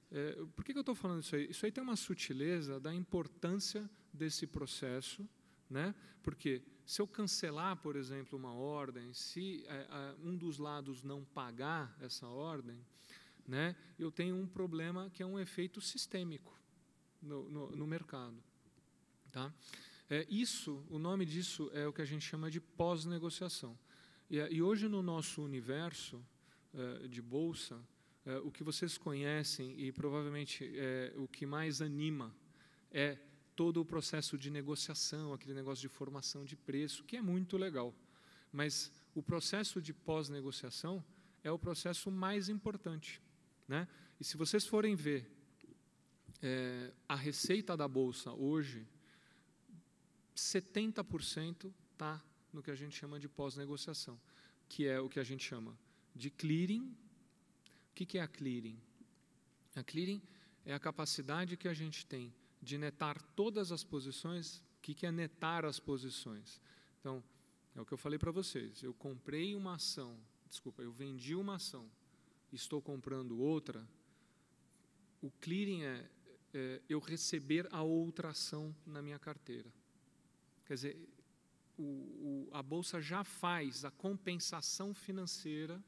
É, por que, que eu estou falando isso aí? Isso aí tem uma sutileza da importância desse processo, né? Porque se eu cancelar, por exemplo, uma ordem, se é, é, um dos lados não pagar essa ordem, né, eu tenho um problema que é um efeito sistêmico no, no, no mercado. Tá? É, isso, o nome disso é o que a gente chama de pós-negociação. E, e, hoje no nosso universo é, de bolsa, é, o que vocês conhecem e provavelmente é, o que mais anima é todo o processo de negociação, aquele negócio de formação de preço, que é muito legal. Mas o processo de pós-negociação é o processo mais importante. Né? E se vocês forem ver é, a receita da Bolsa hoje, 70% está no que a gente chama de pós-negociação, que é o que a gente chama de clearing. O que, que é a clearing? A clearing é a capacidade que a gente tem de netar todas as posições. O que, que é netar as posições? Então, é o que eu falei para vocês. Eu comprei uma ação, desculpa, eu vendi uma ação, estou comprando outra. O clearing é, é eu receber a outra ação na minha carteira. Quer dizer, o, o, a bolsa já faz a compensação financeira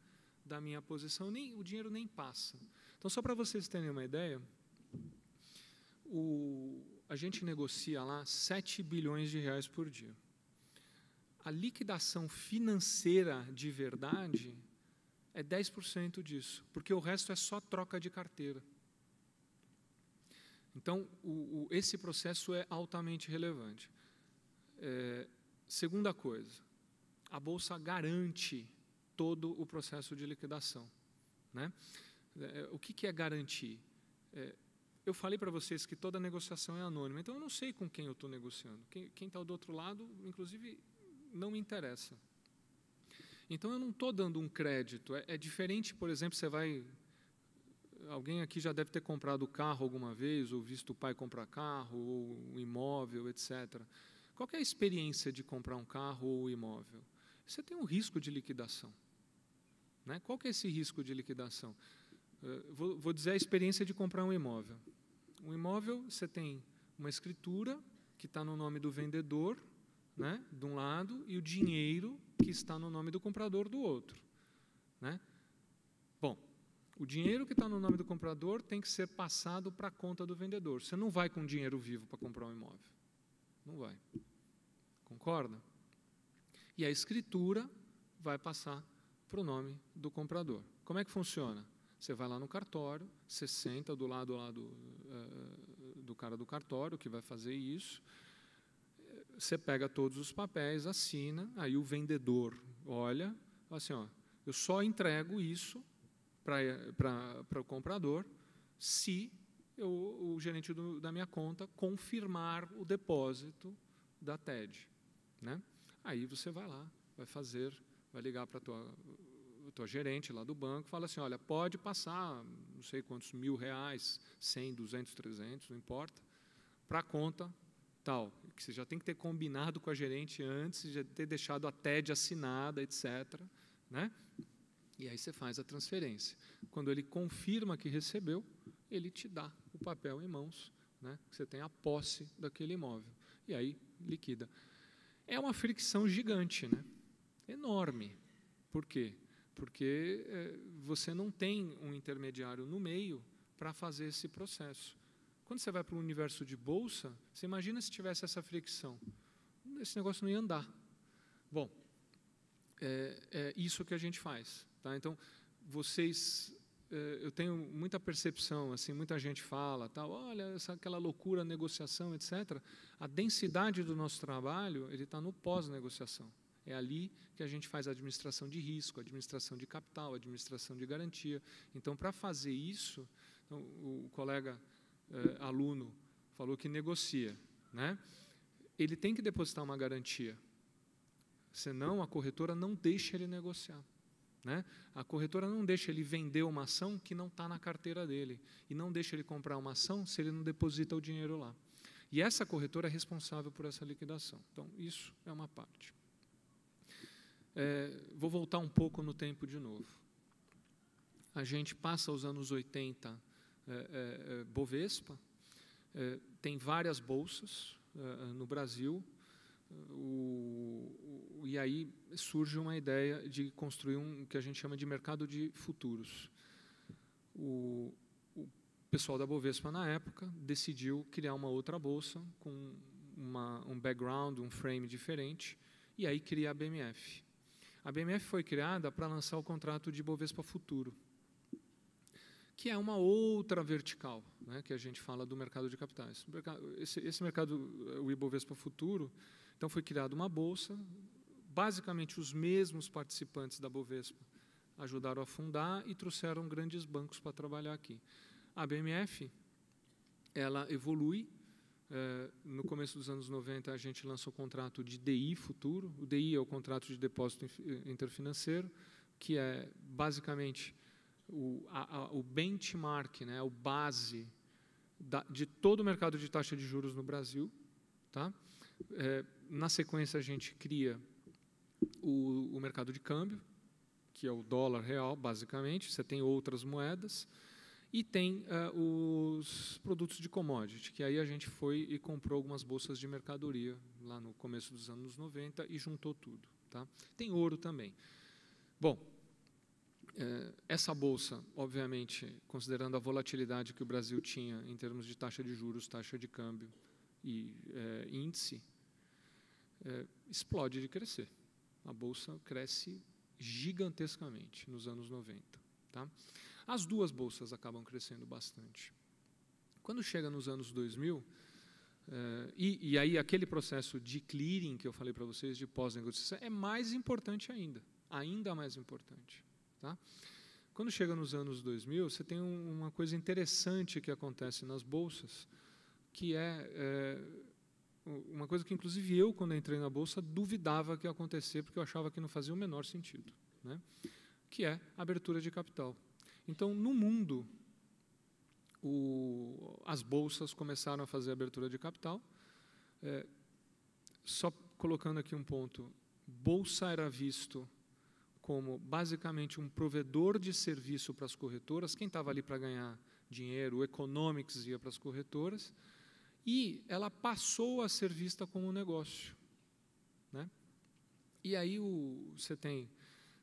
da minha posição, nem, o dinheiro nem passa. Então, só para vocês terem uma ideia, o, a gente negocia lá 7 bilhões de reais por dia. A liquidação financeira de verdade é 10% disso, porque o resto é só troca de carteira. Então, o, o, esse processo é altamente relevante. É, segunda coisa, a Bolsa garante todo o processo de liquidação. Né? É, o que, que é garantir? É, eu falei para vocês que toda negociação é anônima, então eu não sei com quem eu estou negociando. Quem está do outro lado, inclusive, não me interessa. Então eu não estou dando um crédito. É, é, diferente, por exemplo, você vai. Alguém aqui já deve ter comprado carro alguma vez, ou visto o pai comprar carro, ou um imóvel, etc. Qual é a experiência de comprar um carro ou um imóvel? Você tem um risco de liquidação. Né? Qual é esse risco de liquidação? Uh, vou, vou dizer a experiência de comprar um imóvel. Um imóvel, você tem uma escritura que está no nome do vendedor, né, de um lado, e o dinheiro que está no nome do comprador do outro. Né? Bom, o dinheiro que está no nome do comprador tem que ser passado para a conta do vendedor. Você não vai com dinheiro vivo para comprar um imóvel. Não vai. Concorda? E a escritura vai passar para o nome do comprador. Como é que funciona? Você vai lá no cartório, você senta do lado uh, do, cara do cartório que vai fazer isso. Você pega todos os papéis, assina, aí o vendedor olha, fala assim, ó, eu só entrego isso para o comprador se eu, o gerente do, da minha conta confirmar o depósito da TED. Né? Aí você vai lá, vai fazer, vai ligar para a tua, tua gerente lá do banco, fala assim, olha, pode passar não sei quantos mil reais, 100, 200, 300, não importa, para a conta tal, você já tem que ter combinado com a gerente antes, já ter deixado a TED assinada, etc. Né? E aí você faz a transferência. Quando ele confirma que recebeu, ele te dá o papel em mãos, né? você tem a posse daquele imóvel. E aí liquida. É uma fricção gigante, né? enorme. Por quê? Porque é, você não tem um intermediário no meio para fazer esse processo. Quando você vai para o universo de bolsa, você imagina se tivesse essa fricção. Esse negócio não ia andar. Bom, é, é isso que a gente faz. Tá? Então, vocês, é, eu tenho muita percepção, assim, muita gente fala, tal, olha, essa, aquela loucura, negociação, etc. A densidade do nosso trabalho, ele está no pós-negociação. É ali que a gente faz a administração de risco, administração de capital, administração de garantia. Então, para fazer isso, então, o colega eh, aluno falou que negocia, né? Ele tem que depositar uma garantia, senão a corretora não deixa ele negociar. Né? A corretora não deixa ele vender uma ação que não está na carteira dele e não deixa ele comprar uma ação se ele não deposita o dinheiro lá. E essa corretora é responsável por essa liquidação. Então, isso é uma parte. É, vou voltar um pouco no tempo de novo. A gente passa os anos 80 é, é, Bovespa, tem várias bolsas no Brasil, o, o, e aí surge uma ideia de construir um que a gente chama de mercado de futuros. O, o pessoal da Bovespa, na época, decidiu criar uma outra bolsa com uma, um background, um frame diferente, e aí cria a BMF. A BMF foi criada para lançar o contrato de Bovespa Futuro, que é uma outra vertical, né, que a gente fala do mercado de capitais. Esse, esse mercado, o Ibovespa Futuro, então foi criada uma bolsa, basicamente os mesmos participantes da Bovespa ajudaram a fundar e trouxeram grandes bancos para trabalhar aqui. A BMF, ela evolui. É, no começo dos anos 90, a gente lançou o contrato de DI futuro. O DI é o contrato de depósito interfinanceiro, que é basicamente o, a, a, o benchmark, né, o base da, de todo o mercado de taxa de juros no Brasil. Tá? É, na sequência, a gente cria o, o mercado de câmbio, que é o dólar real, basicamente. Você tem outras moedas. E tem uh, os produtos de commodity, que aí a gente foi e comprou algumas bolsas de mercadoria lá no começo dos anos 90 e juntou tudo. Tá? Tem ouro também. Bom, essa bolsa, obviamente, considerando a volatilidade que o Brasil tinha em termos de taxa de juros, taxa de câmbio e é, índice, é, explode de crescer. A bolsa cresce gigantescamente nos anos 90. Tá? As duas bolsas acabam crescendo bastante. Quando chega nos anos 2000, é, e, e, aí aquele processo de clearing que eu falei para vocês, de pós-negociação, é mais importante ainda, ainda mais importante. Tá? Quando chega nos anos 2000, você tem um, uma coisa interessante que acontece nas bolsas, que é, é uma coisa que, inclusive, eu, quando entrei na Bolsa, duvidava que ia acontecer, porque eu achava que não fazia o menor sentido, né? que é a abertura de capital. Então, no mundo, o, as bolsas começaram a fazer abertura de capital. É, só colocando aqui um ponto, bolsa era visto como basicamente um provedor de serviço para as corretoras. Quem estava ali para ganhar dinheiro, o Economics ia para as corretoras, e ela passou a ser vista como um negócio. Né? E aí o, você tem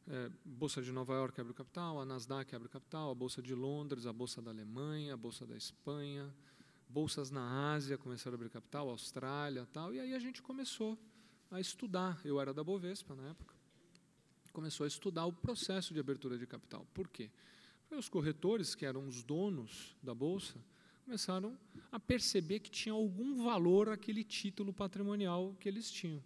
é, Bolsa de Nova York abre capital, a Nasdaq abre capital, a Bolsa de Londres, a Bolsa da Alemanha, a Bolsa da Espanha, bolsas na Ásia começaram a abrir capital, Austrália tal, e aí a gente começou a estudar. Eu era da Bovespa na época começou a estudar o processo de abertura de capital. Por quê? Porque os corretores, que eram os donos da bolsa, começaram a perceber que tinha algum valor aquele título patrimonial que eles tinham.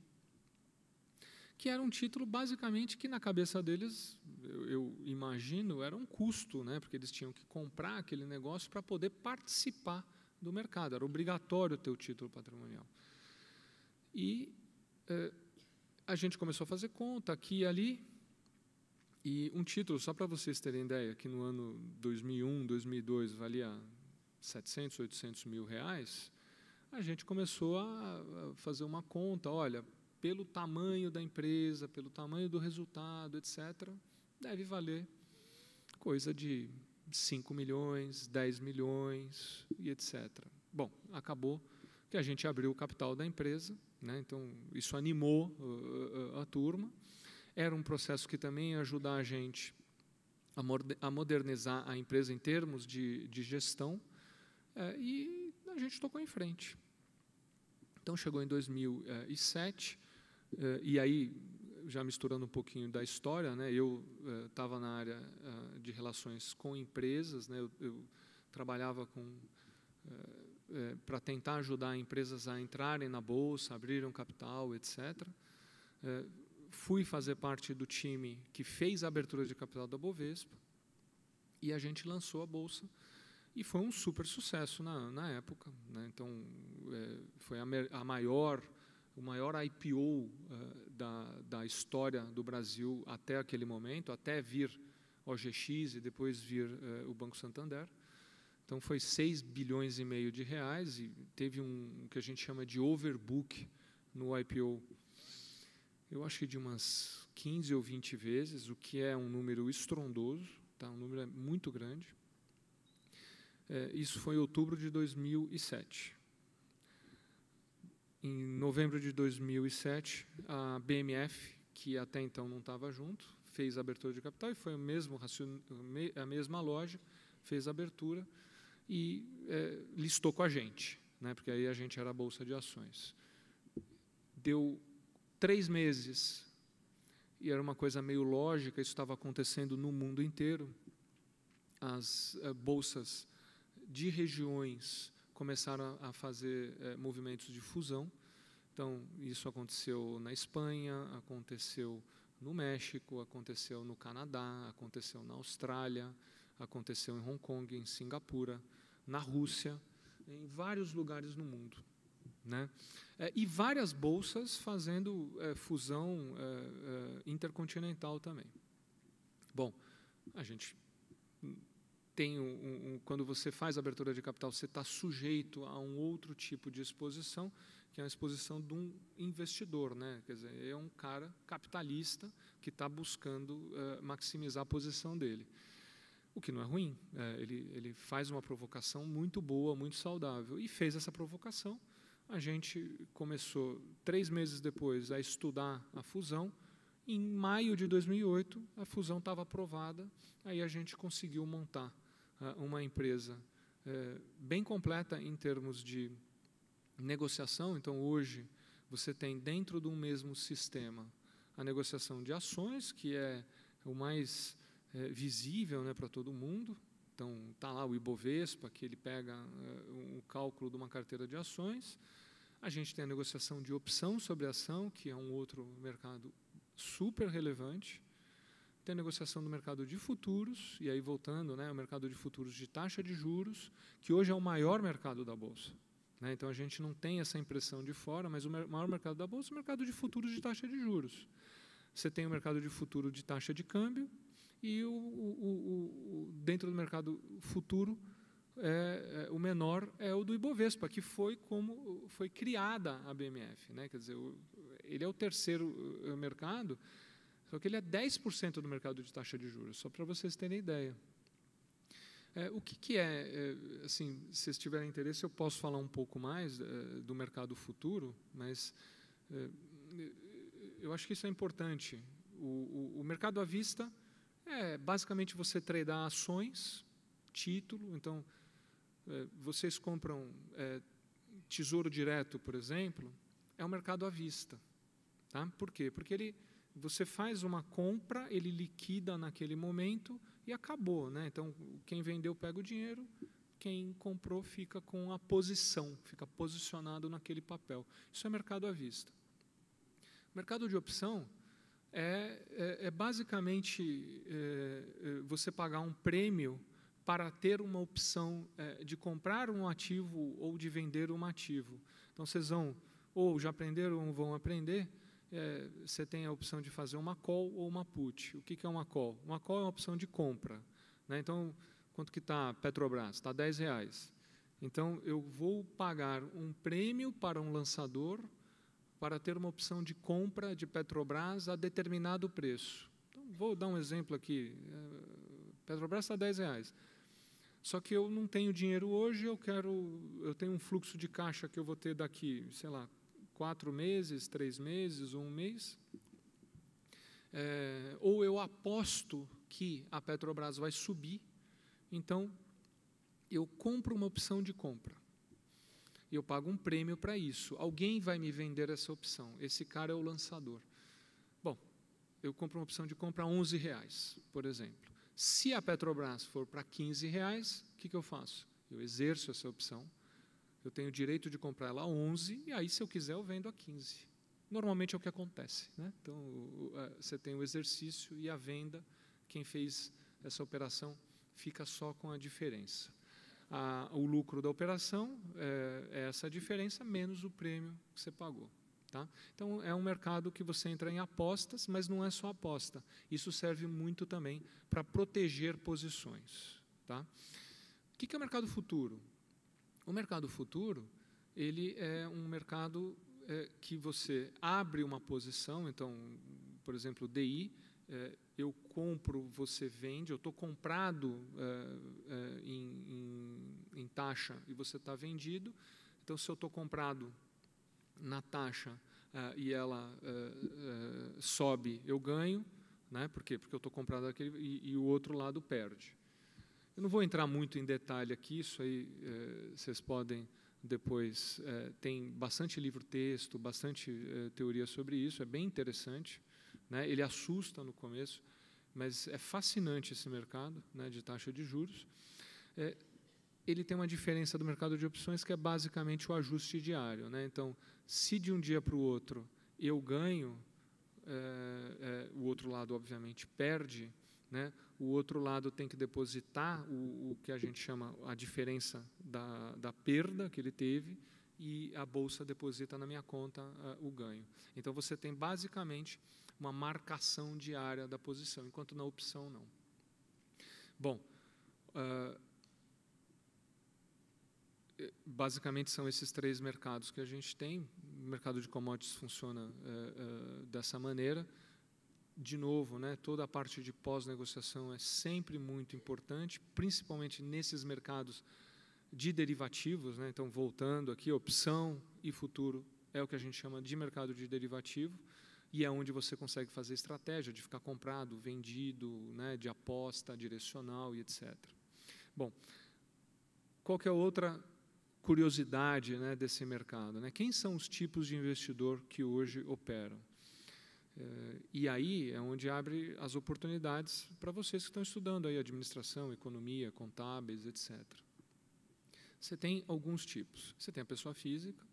Que era um título, basicamente, que na cabeça deles, eu, eu imagino, era um custo, né? porque eles tinham que comprar aquele negócio para poder participar do mercado, era obrigatório ter o título patrimonial. E eh, a gente começou a fazer conta aqui e ali, e um título, só para vocês terem ideia, que no ano 2001, 2002 valia 700, 800 mil reais, a gente começou a fazer uma conta, olha, pelo tamanho da empresa, pelo tamanho do resultado, etc., deve valer coisa de 5 milhões, 10 milhões e etc. Bom, acabou que a gente abriu o capital da empresa, né? então isso animou uh, a turma. Era um processo que também ia ajudar a gente a modernizar a empresa em termos de, de gestão, é, e a gente tocou em frente. Então chegou em 2007, é, e aí, já misturando um pouquinho da história, né, eu estava é, na área de relações com empresas, né, eu, eu trabalhava com para tentar ajudar empresas a entrarem na bolsa, abrirem capital, etc. fui fazer parte do time que fez a abertura de capital da Bovespa e a gente lançou a bolsa e foi um super sucesso na, na época. Né? Então, é, foi a, a, maior, o maior IPO uh, é, da, da história do Brasil até aquele momento, até vir OGX e depois vir uh, o Banco Santander. Então, foi 6 bilhões e meio de reais e teve um que a gente chama de overbook no IPO. Eu acho que de umas 15 ou 20 vezes, o que é um número estrondoso, tá? um número muito grande. É, isso foi em outubro de 2007. Em novembro de 2007, a BMF, que até então não estava junto, fez a abertura de capital e foi o mesmo a mesma loja, fez a abertura e é, listou com a gente, né, porque aí a gente era a bolsa de ações. Deu três meses e era uma coisa meio lógica, isso estava acontecendo no mundo inteiro. As uh, bolsas de regiões começaram a fazer é, movimentos de fusão. Então, isso aconteceu na Espanha, aconteceu no México, aconteceu no Canadá, aconteceu na Austrália, aconteceu em Hong Kong, em Singapura, na Rússia, em vários lugares no mundo. Né? É, e várias bolsas fazendo é, fusão é, intercontinental também. Bom, a gente tem um, um, quando você faz abertura de capital, você está sujeito a um outro tipo de exposição, que é a exposição de um investidor, né? Quer dizer, é um cara capitalista que está buscando maximizar a posição dele. O que não é ruim, é, ele, ele faz uma provocação muito boa, muito saudável. E fez essa provocação. A gente começou, três meses depois, a estudar a fusão. Em maio de 2008, a fusão estava aprovada, aí a gente conseguiu montar uma empresa é, bem completa em termos de negociação. Então, hoje, você tem dentro de um mesmo sistema a negociação de ações, que é o mais é, visível né, para todo mundo. Então, está lá o Ibovespa, que ele pega é, um cálculo de uma carteira de ações. A gente tem a negociação de opção sobre ação, que é um outro mercado super relevante tem a negociação do mercado de futuros, e aí voltando, né, o mercado de futuros de taxa de juros, que hoje é o maior mercado da Bolsa. Né? Então a gente não tem essa impressão de fora, mas o maior mercado da Bolsa é o mercado de futuros de taxa de juros. Você tem o mercado de futuro de taxa de câmbio, e o, o, o dentro do mercado futuro, é, é, o menor é o do Ibovespa, que foi como foi criada a BMF. Né? Quer dizer, o, ele é o terceiro eh, mercado só que ele é 10% do mercado de taxa de juros, só para vocês terem ideia. É, o que, que é, é, assim, se vocês tiverem interesse, eu posso falar um pouco mais é, do mercado futuro, mas é, eu acho que isso é importante. O, o, o, mercado à vista é basicamente você tradar ações, título, então é, vocês compram é, tesouro direto, por exemplo, é um mercado à vista. Tá? Por quê? Porque ele você faz uma compra, ele liquida naquele momento e acabou. Né? Então, quem vendeu pega o dinheiro, quem comprou fica com a posição, fica posicionado naquele papel. Isso é mercado à vista. Mercado de opção é, é, é basicamente é, é, você pagar um prêmio para ter uma opção é, de comprar um ativo ou de vender um ativo. Então, vocês vão, ou já aprenderam ou vão aprender, é, você tem a opção de fazer uma call ou uma put. O que, que é uma call? Uma call é uma opção de compra. Né? Então, quanto que está Petrobras? Está 10 reais. Então, eu vou pagar um prêmio para um lançador para ter uma opção de compra de Petrobras a determinado preço. Então, vou dar um exemplo aqui. É, Petrobras está 10 reais. Só que eu não tenho dinheiro hoje, eu quero, eu tenho um fluxo de caixa que eu vou ter daqui, sei lá, quatro meses, três meses, um mês. É, ou eu aposto que a Petrobras vai subir, então eu compro uma opção de compra. E eu pago um prêmio para isso. Alguém vai me vender essa opção. Esse cara é o lançador. Bom, eu compro uma opção de compra a 11 reais, por exemplo. Se a Petrobras for para 15 reais, o que, que eu faço? Eu exerço essa opção. Eu tenho o direito de comprar ela a 11 e aí, se eu quiser, eu vendo a 15. Normalmente é o que acontece. Né? Então, você tem o exercício e a venda. Quem fez essa operação fica só com a diferença. A, o lucro da operação é, é, essa diferença menos o prêmio que você pagou. Tá? Então, é um mercado que você entra em apostas, mas não é só aposta. Isso serve muito também para proteger posições. Tá? O que é o mercado futuro? O mercado futuro ele é um mercado é, que você abre uma posição, então, por exemplo, DI, é, eu compro, você vende, eu estou comprado é, é, em, em, em, taxa e você está vendido. Então, se eu estou comprado na taxa é, e ela é, sobe, eu ganho, né? Por quê? Porque eu estou comprado aquele e, e, o outro lado perde. Eu não vou entrar muito em detalhe aqui, isso aí vocês podem depois tem bastante livro-texto, bastante teoria sobre isso, é bem interessante. Né? Ele assusta no começo, mas é fascinante esse mercado né, de taxa de juros. É, ele tem uma diferença do mercado de opções que é basicamente o ajuste diário. Né? Então, se de um dia para o outro eu ganho, é, é, o outro lado, obviamente, perde, né? o outro lado tem que depositar o, o, que a gente chama a diferença da, da perda que ele teve e a bolsa deposita na minha conta uh, o ganho. Então, você tem basicamente uma marcação diária da posição, enquanto na opção não. Bom, uh, basicamente são esses três mercados que a gente tem. O mercado de commodities funciona uh, uh, dessa maneira. De novo, né, toda a parte de pós-negociação é sempre muito importante, principalmente nesses mercados de derivativos. Né, então, voltando aqui, opção e futuro é o que a gente chama de mercado de derivativo e é onde você consegue fazer estratégia de ficar comprado, vendido, né, de aposta direcional e etc. Bom, qual que é outra curiosidade né, desse mercado? Né? Quem são os tipos de investidor que hoje operam? É, e aí é onde abre as oportunidades para vocês que estão estudando aí administração, economia, contábeis, etc. Você tem alguns tipos. Você tem a pessoa física,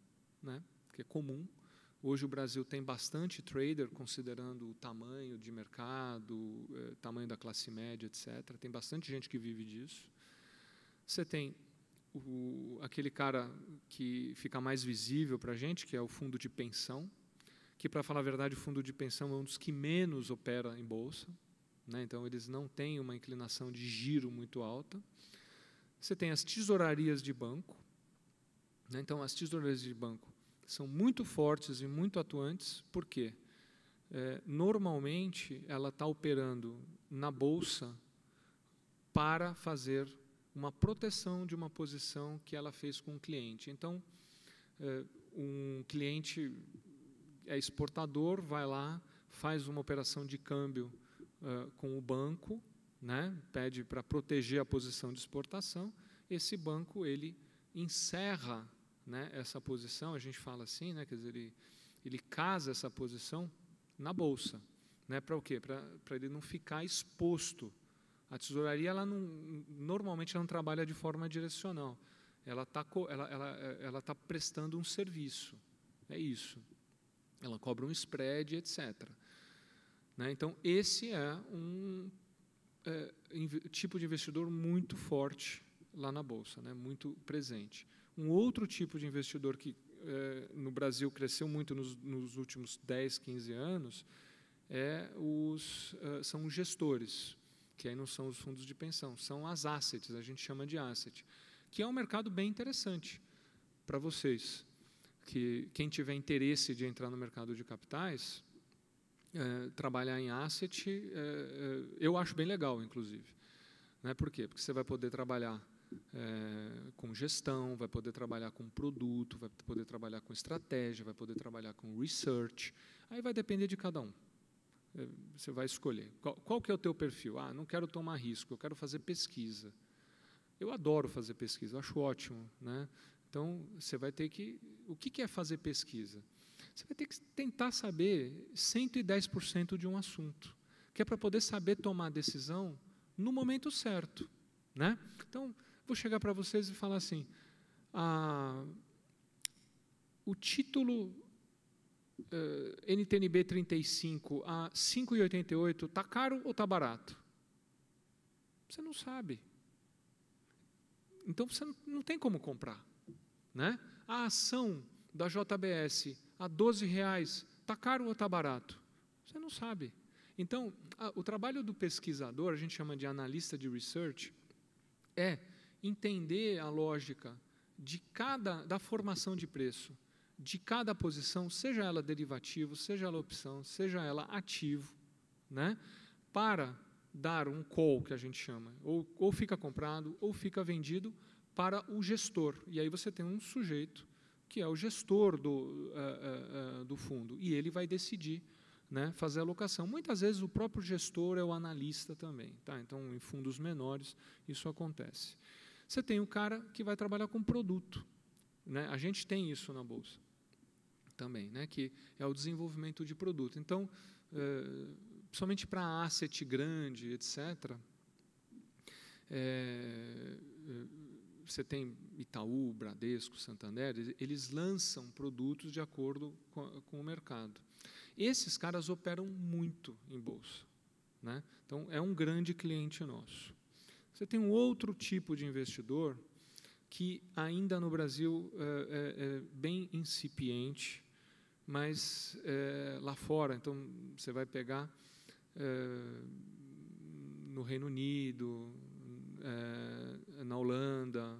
né, que é comum, Hoje o Brasil tem bastante trader, considerando o tamanho de mercado, eh, tamanho da classe média, etc. Tem bastante gente que vive disso. Você tem o, aquele cara que fica mais visível para a gente, que é o fundo de pensão, que, para falar a verdade, o fundo de pensão é um dos que menos opera em bolsa. Né? Então, eles não têm uma inclinação de giro muito alta. Você tem as tesourarias de banco. Né? Então, as tesourarias de banco são muito fortes e muito atuantes, porque é, normalmente ela está operando na bolsa para fazer uma proteção de uma posição que ela fez com um cliente. Então, é, um cliente é exportador, vai lá, faz uma operação de câmbio uh, com o banco, né, pede para proteger a posição de exportação. Esse banco ele encerra né, essa posição, a gente fala assim, né, quer dizer, ele, ele casa essa posição na bolsa. Né, para o quê? Para ele não ficar exposto A tesouraria, ela não, normalmente, ela não trabalha de forma direcional. Ela está ela, ela, ela tá prestando um serviço. É isso. Ela cobra um spread, etc. Né? Então, esse é um é, tipo de investidor muito forte lá na Bolsa, né? muito presente. Um outro tipo de investidor que é, no Brasil cresceu muito nos, nos, últimos 10, 15 anos é os, é, são os gestores, que aí não são os fundos de pensão, são as assets, a gente chama de asset, que é um mercado bem interessante para vocês. Que quem tiver interesse de entrar no mercado de capitais, é, trabalhar em asset, é, é, eu acho bem legal, inclusive. Né? Por quê? Porque você vai poder trabalhar é, com gestão, vai poder trabalhar com produto, vai poder trabalhar com estratégia, vai poder trabalhar com research. Aí vai depender de cada um. É, você vai escolher. Qual, qual que é o teu perfil? Ah, não quero tomar risco, eu quero fazer pesquisa. Eu adoro fazer pesquisa, acho ótimo. Né? Então, você vai ter que... O que é fazer pesquisa? Você vai ter que tentar saber 110% de um assunto, que é para poder saber tomar a decisão no momento certo. Né? Então, vou chegar para vocês e falar assim: ah, o título uh, NTNB 35 a 5,88 está caro ou está barato? Você não sabe. Então você não tem como comprar. Né? A ação da JBS a 12 reais, está caro ou está barato? Você não sabe. Então, a, o trabalho do pesquisador, a gente chama de analista de research, é entender a lógica de cada da formação de preço de cada posição, seja ela derivativo, seja ela opção, seja ela ativo, né, para dar um call que a gente chama, ou, ou fica comprado ou fica vendido para o gestor. E aí você tem um sujeito que é o gestor do, uh, uh, do fundo, e ele vai decidir né, fazer a alocação. Muitas vezes o próprio gestor é o analista também. Tá? Então, em fundos menores, isso acontece. Você tem o cara que vai trabalhar com produto. Né? A gente tem isso na Bolsa também, né? que é o desenvolvimento de produto. Então, uh, somente para asset grande, etc., é, você tem Itaú, Bradesco, Santander, eles lançam produtos de acordo com, com o mercado. Esses caras operam muito em bolsa. Né? Então, é um grande cliente nosso. Você tem um outro tipo de investidor que ainda no Brasil é, é, é bem incipiente, mas é, lá fora, então você vai pegar é, no Reino Unido, é, na Holanda,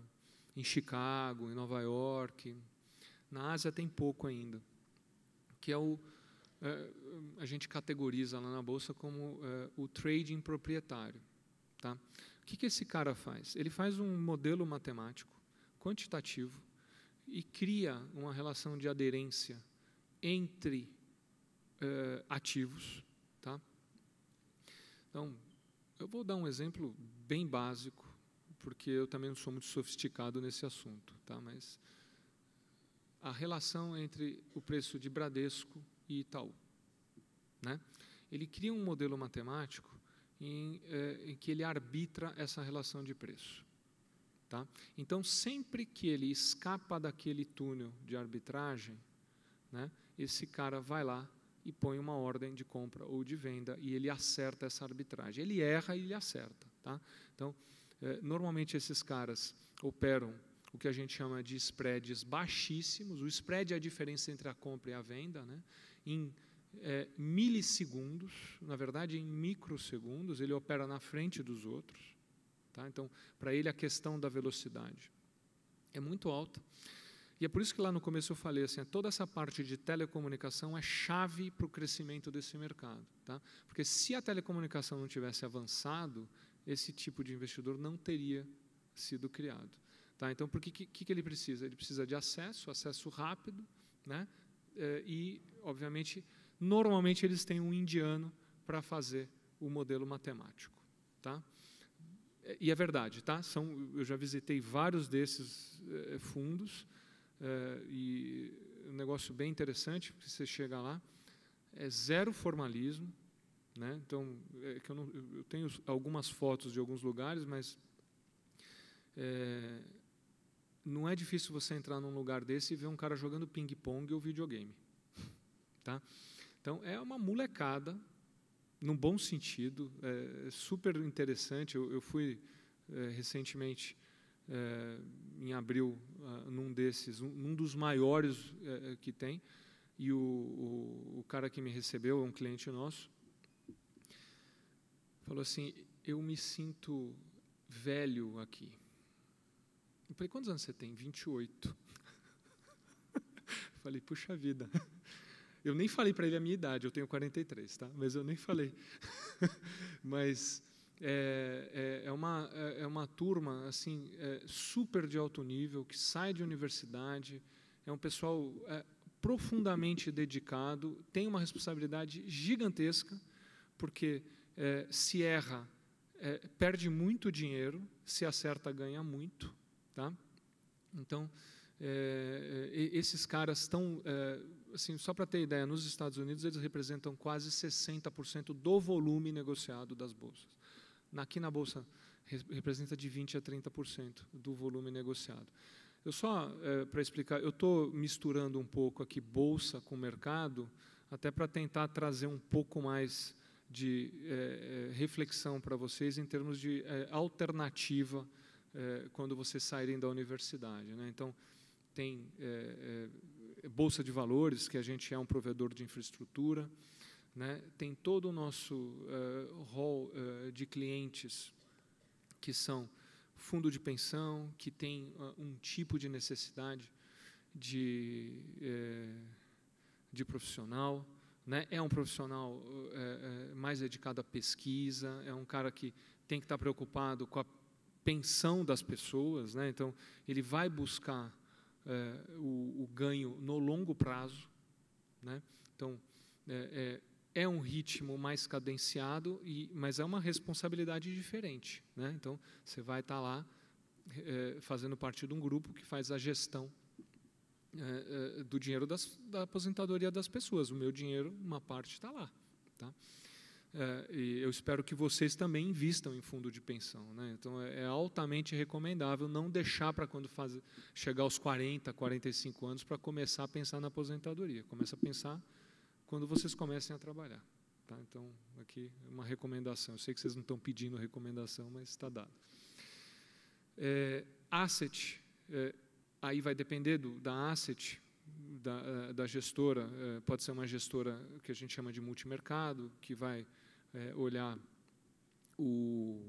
em Chicago, em Nova York. Na Ásia tem pouco ainda, que é o a gente categoriza lá na bolsa como o trading proprietário, tá? O que, que esse cara faz? Ele faz um modelo matemático quantitativo e cria uma relação de aderência entre é, ativos, tá? Então, eu vou dar um exemplo bem básico, porque eu também não sou muito sofisticado nesse assunto, tá? Mas a relação entre o preço de Bradesco e Itaú, né? Ele cria um modelo matemático em, eh, em que ele arbitra essa relação de preço, tá? Então, sempre que ele escapa daquele túnel de arbitragem, né? Esse cara vai lá e põe uma ordem de compra ou de venda e ele acerta essa arbitragem. Ele erra e ele acerta. Tá? Então, é, normalmente esses caras operam o que a gente chama de spreads baixíssimos. O spread é a diferença entre a compra e a venda, né? em é, milissegundos, na verdade em microsegundos, ele opera na frente dos outros. Tá? Então, para ele, a questão da velocidade é muito alta. E é por isso que lá no começo eu falei assim, toda essa parte de telecomunicação é chave para o crescimento desse mercado, tá? Porque se a telecomunicação não tivesse avançado, esse tipo de investidor não teria sido criado, tá? Então, por que, que, que ele precisa? Ele precisa de acesso, acesso rápido, né? É, e, obviamente, normalmente eles têm um indiano para fazer o modelo matemático, tá? E é verdade, tá? São, eu já visitei vários desses é, fundos é, e um negócio bem interessante, porque você chega lá, é zero formalismo, Né? Então, é que eu, não, eu tenho algumas fotos de alguns lugares, mas é, não é difícil você entrar num lugar desse e ver um cara jogando ping-pong ou videogame. <laughs> Tá? Então, é uma molecada, num bom sentido, é, super interessante. Eu, eu fui é, recentemente, é, em abril, uh, num desses, um, um dos maiores é, que tem, e o, o, o cara que me recebeu, é um cliente nosso, falou assim: Eu me sinto velho aqui. Eu falei: Quantos anos você tem? 28. <laughs> falei: Puxa vida. Eu nem falei para ele a minha idade, eu tenho 43, tá? Mas eu nem falei. <laughs> Mas é, é, é, uma, é, é uma turma assim é, super de alto nível que sai de universidade, é um pessoal é, profundamente dedicado, tem uma responsabilidade gigantesca, porque se erra, perde muito dinheiro, se acerta, ganha muito. Tá? Então, é, esses caras estão, é, assim, só para ter ideia, nos Estados Unidos eles representam quase 60% do volume negociado das bolsas. Aqui na bolsa representa de 20 a 30% do volume negociado. Eu só é, para explicar, eu estou misturando um pouco aqui bolsa com mercado, até para tentar trazer um pouco mais de é, reflexão para vocês em termos de é, alternativa é, quando vocês saírem da universidade. Né? Então, tem Bolsa de Valores, que a gente é um provedor de infraestrutura, né? tem todo o nosso hall de clientes que são fundo de pensão, que tem um tipo de necessidade de, de profissional, né? é um profissional mais dedicado à pesquisa, é um cara que tem que estar preocupado com a pensão das pessoas, né? então ele vai buscar o, o, ganho no longo prazo, né? então é, é, é, um ritmo mais cadenciado, e, mas é uma responsabilidade diferente, né? então você vai estar lá é, fazendo parte de um grupo que faz a gestão é, é, do dinheiro das, da aposentadoria das pessoas. O meu dinheiro, uma parte está lá. Tá? E eu espero que vocês também invistam em fundo de pensão. Né? Então, é, é altamente recomendável não deixar para quando faz, chegar aos 40, 45 anos para começar a pensar na aposentadoria. Começa a pensar quando vocês comecem a trabalhar. Tá? Então, aqui uma recomendação. Eu sei que vocês não estão pedindo recomendação, mas está dado. É, asset é, aí vai depender do, da asset, da, eh, da, gestora, eh, pode ser uma gestora que a gente chama de multimercado, que vai é, olhar o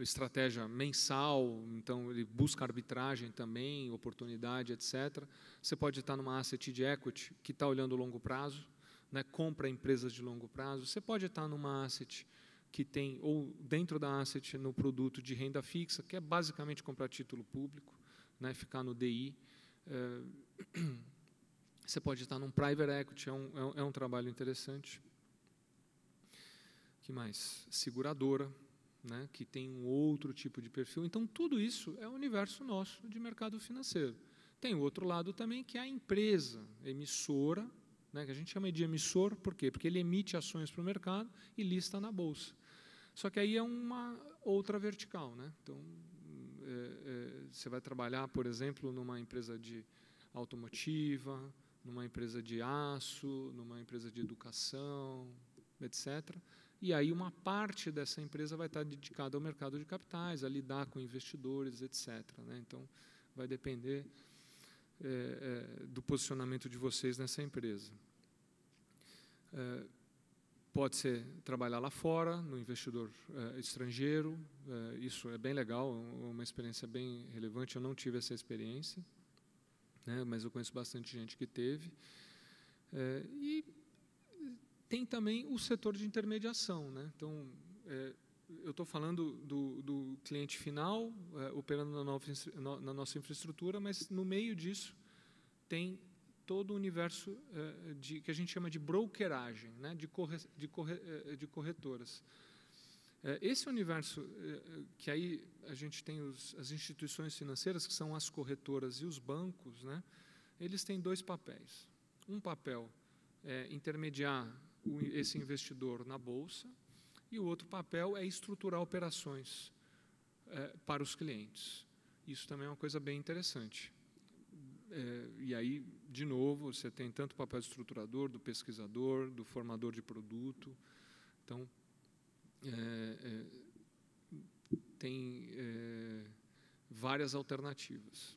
estratégia mensal, então ele busca arbitragem também, oportunidade, etc. Você pode estar numa asset de equity que está olhando longo prazo, né, compra empresas de longo prazo. Você pode estar numa asset que tem, ou dentro da asset no produto de renda fixa, que é basicamente comprar título público né, ficar no DI. É, <clears throat> você pode estar num private equity, é um, é um, é um trabalho interessante. que mais? Seguradora, né, que tem um outro tipo de perfil. Então, tudo isso é o universo nosso de mercado financeiro. Tem o outro lado também, que é a empresa emissora, né, que a gente chama de emissor, por quê? Porque ele emite ações para o mercado e lista na bolsa. Só que aí é uma outra vertical. Né? Então, é, é, você vai trabalhar, por exemplo, numa empresa de automotiva, numa empresa de aço, numa empresa de educação, etc. E aí uma parte dessa empresa vai estar dedicada ao mercado de capitais, a lidar com investidores, etc. Né? Então, vai depender é, é, do posicionamento de vocês nessa empresa. É, Pode ser trabalhar lá fora, no investidor é, estrangeiro, é, isso é bem legal, uma experiência bem relevante. Eu não tive essa experiência, né, mas eu conheço bastante gente que teve. É, e tem também o setor de intermediação. Né? Então, eu estou falando do, do, cliente final, operando na, nova, na nossa infraestrutura, mas no meio disso tem todo o universo eh, de, que a gente chama de brokeragem, né, de, corre, de, corre, eh, de corretoras. Eh, esse universo que aí a gente tem os, as instituições financeiras, que são as corretoras e os bancos, né, eles têm dois papéis. Um papel é intermediar o- esse investidor na bolsa e o outro papel é estruturar operações para os clientes. Isso também é uma coisa bem interessante. É, e aí, de novo, você tem tanto o papel do estruturador, do pesquisador, do formador de produto. Então, é, é, tem é, várias alternativas.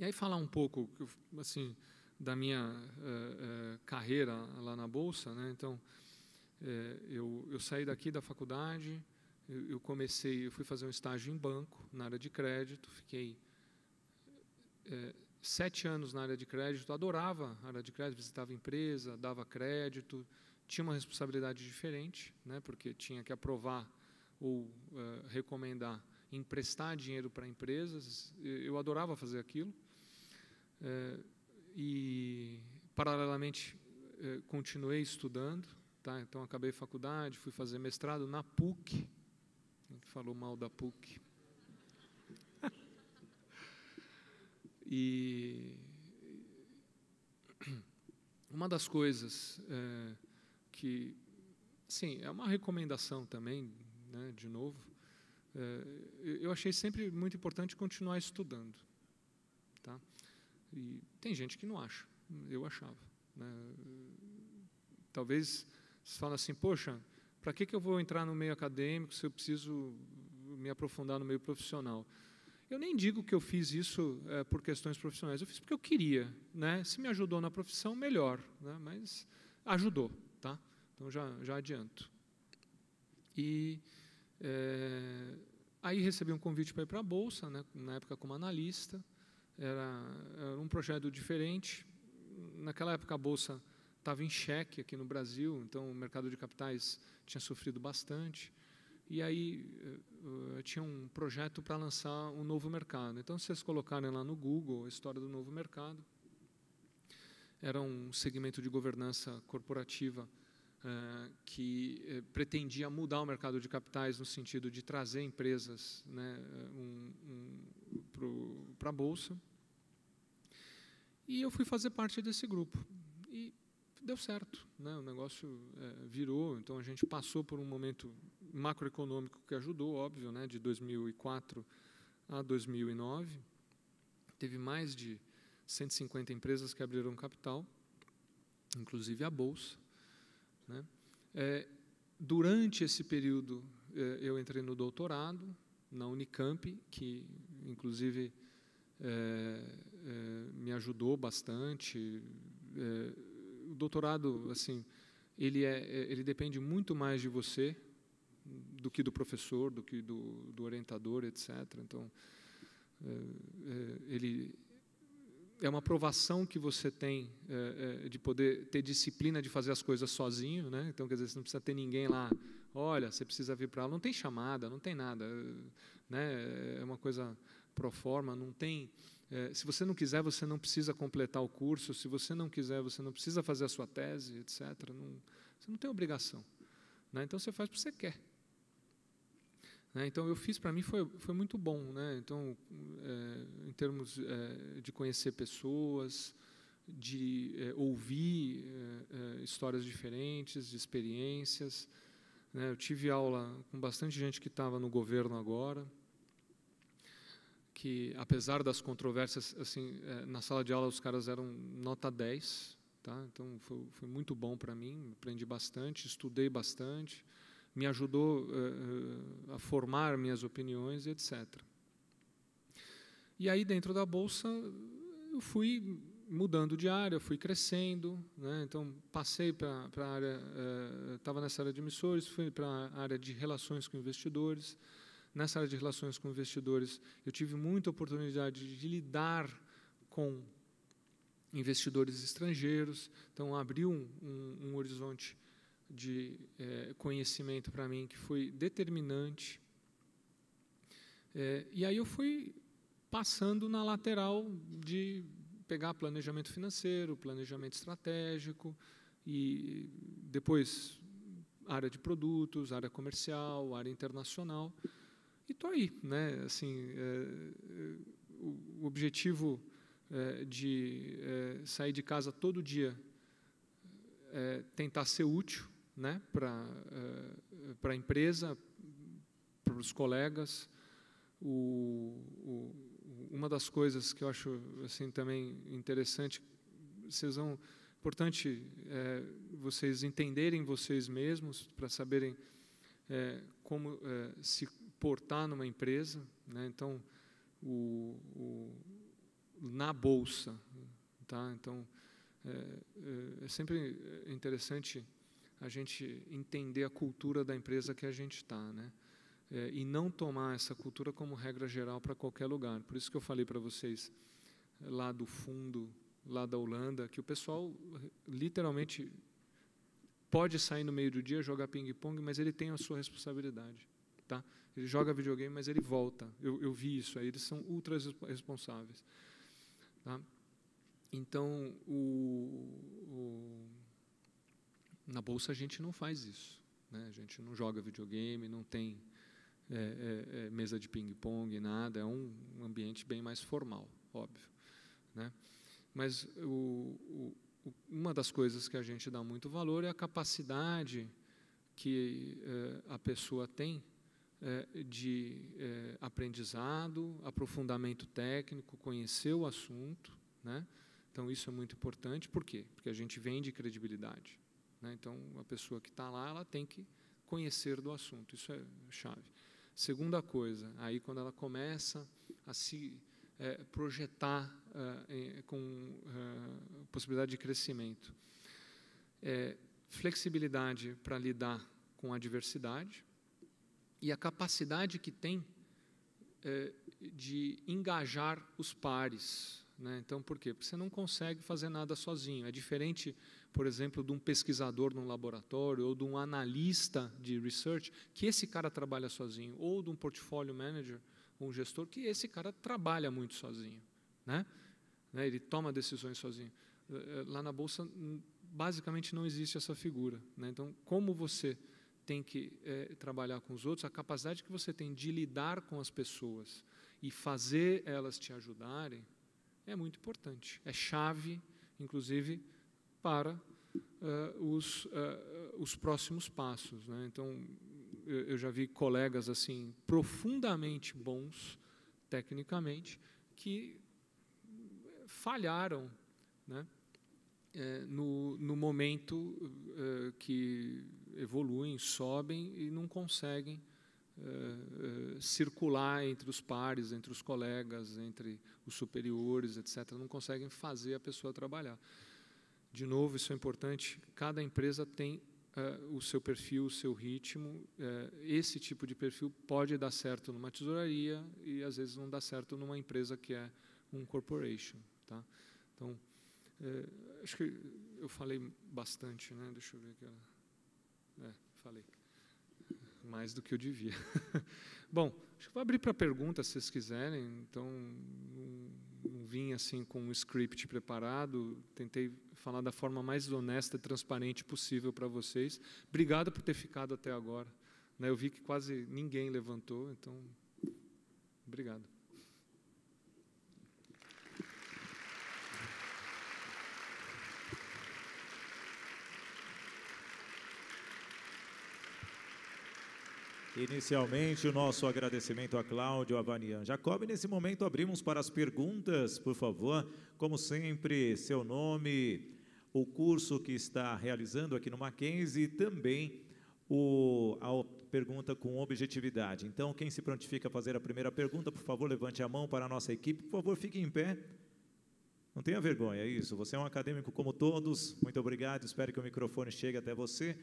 E aí falar um pouco, assim, da minha é, é, carreira lá na bolsa, né? Então, é, eu, eu saí daqui da faculdade, eu, eu comecei, eu fui fazer um estágio em banco na área de crédito, fiquei é, sete anos na área de crédito, adorava a área de crédito, visitava empresa, dava crédito, tinha uma responsabilidade diferente, né, porque tinha que aprovar ou eh, recomendar emprestar dinheiro para empresas. Eu adorava fazer aquilo. Eh, e, paralelamente, eh, continuei estudando. Tá? Então, acabei faculdade, fui fazer mestrado na PUC. Falou mal da PUC? E uma das coisas eh, que, sim, é uma recomendação também, né, de novo, eu eu achei sempre muito importante continuar estudando, tá? E tem gente que não acha, eu achava, né? Talvez você fala assim, poxa, para que que eu vou entrar no meio acadêmico se eu preciso me aprofundar no meio profissional? Eu nem digo que eu fiz isso eh, por questões profissionais, eu fiz porque eu queria, né? Se me ajudou na profissão, melhor, né? Mas ajudou, tá? Então já já adianto. E eh, aí recebi um convite para ir para a bolsa, né? Na época como analista, era, era um projeto diferente. Naquela época a bolsa estava em xeque aqui no Brasil, então o mercado de capitais tinha sofrido bastante. E aí eh, tinha um projeto para lançar um novo mercado. Então, se vocês colocarem lá no Google a história do novo mercado, era um segmento de governança corporativa eh, que eh, pretendia mudar o mercado de capitais no sentido de trazer empresas né, um, um, para a bolsa. E eu fui fazer parte desse grupo. E deu certo, né? o negócio virou, então a gente passou por um momento macroeconômico que ajudou, óbvio, né? de 2004 a 2009. Teve mais de 150 empresas que abriram capital, inclusive a Bolsa. Né? É, durante esse período, eh, eu entrei no doutorado, na Unicamp, que inclusive eh, eh, me ajudou bastante. Eh, o doutorado, assim, ele, é, ele depende muito mais de você do que do professor, do que do, do orientador, etc. Então, ele é uma aprovação que você tem é, é, de poder ter disciplina de fazer as coisas sozinho, né? Então, quer dizer, você não precisa ter ninguém lá. Olha, você precisa vir para aula. Não tem chamada, não tem nada, né? É uma coisa pro forma. Não tem. É, se você não quiser, você não precisa completar o curso. Se você não quiser, você não precisa fazer a sua tese, etc. Não, você não tem obrigação. Né? Então, você faz porque você quer. Né? Então, eu fiz, para mim, foi, foi muito bom. Né? Então, é, em termos é, de conhecer pessoas, de é, ouvir histórias diferentes, de experiências. Né? Eu tive aula com bastante gente que estava no governo agora, que, apesar das controvérsias, assim, na sala de aula os caras eram nota 10, tá? então foi, foi muito bom para mim, aprendi bastante, estudei bastante, me ajudou uh, a formar minhas opiniões, etc. E aí, dentro da Bolsa, eu fui mudando de área, fui crescendo, né? então passei para a área, estava uh, nessa área de emissores, fui para a área de relações com investidores. Nessa área de relações com investidores, eu tive muita oportunidade de lidar com investidores estrangeiros, então abriu um, um, um horizonte de é, conhecimento para mim que foi determinante. É, e aí eu fui passando na lateral de pegar planejamento financeiro, planejamento estratégico e depois área de produtos, área comercial, área internacional e estou aí, né? Assim, é, o objetivo de sair de casa todo dia é, tentar ser útil né, para a empresa, para os colegas. O, o, uma das coisas que eu acho assim também interessante, vocês vão importante é, vocês entenderem vocês mesmos para saberem é, como é, se portar numa empresa, né? Então, o, o, na bolsa, tá? Então, é, é sempre interessante a gente entender a cultura da empresa que a gente está, né? É, e não tomar essa cultura como regra geral para qualquer lugar. Por isso que eu falei para vocês lá do fundo, lá da Holanda, que o pessoal literalmente pode sair no meio do dia jogar ping-pong, mas ele tem a sua responsabilidade, tá? Ele joga videogame, mas ele volta. Eu, eu vi isso aí. Eles são ultra responsáveis, tá? Então, o, o, na bolsa a gente não faz isso, né? A gente não joga videogame, não tem é, é, é, mesa de ping-pong, nada. É um ambiente bem mais formal, óbvio, né? Mas o, o, uma das coisas que a gente dá muito valor é a capacidade que eh, a pessoa tem eh, de aprendizado, aprofundamento técnico, conhecer o assunto, né? Então isso é muito importante. Por quê? Porque a gente vende credibilidade. Né? Então a pessoa que está lá, ela tem que conhecer do assunto. Isso é chave. Segunda coisa, aí quando ela começa a se é, projetar uh, com uh, possibilidade de crescimento. É, flexibilidade para lidar com a diversidade e a capacidade que tem é, de engajar os pares. Né? Então, por quê? Porque você não consegue fazer nada sozinho. É diferente, por exemplo, de um pesquisador num laboratório ou de um analista de research, que esse cara trabalha sozinho, ou de um portfólio manager um gestor que esse cara trabalha muito sozinho, né? né? Ele toma decisões sozinho. Eh, eh, lá na bolsa basicamente não existe essa figura, né? Então, como você tem que é, trabalhar com os outros, a capacidade que você tem de lidar com as pessoas e fazer elas te ajudarem é muito importante. É chave, inclusive, para uh, os, uh, os próximos passos. Né? Então, eu já vi colegas assim profundamente bons tecnicamente que falharam, né? É, no, no momento que evoluem, sobem e não conseguem circular entre os pares, entre os colegas, entre os superiores, etc. Não conseguem fazer a pessoa trabalhar. De novo, isso é importante. Cada empresa tem uh, o seu perfil, o seu ritmo. Uh, esse tipo de perfil pode dar certo numa tesouraria e às vezes não dá certo numa empresa que é um corporation, tá? Então, uh, acho que eu falei bastante, né? Deixa eu ver aqui. É, falei mais do que eu devia. <laughs> Bom, acho que vou abrir para perguntas, se vocês quiserem. Então, não vim assim com um script preparado, tentei falar da forma mais honesta e transparente possível para vocês. Obrigado por ter ficado até agora. Né, eu vi que quase ninguém levantou, então, obrigado. Inicialmente, o nosso agradecimento a Cláudio Avanian Jacob. Nesse momento, abrimos para as perguntas, por favor. Como sempre, seu nome, o curso que está realizando aqui no Mackenzie e também o, a pergunta com objetividade. Então, quem se prontifica a fazer a primeira pergunta, por favor, levante a mão para a nossa equipe. Por favor, fique em pé. Não tenha vergonha, é isso. Você é um acadêmico como todos. Muito obrigado. Espero que o microfone chegue até você.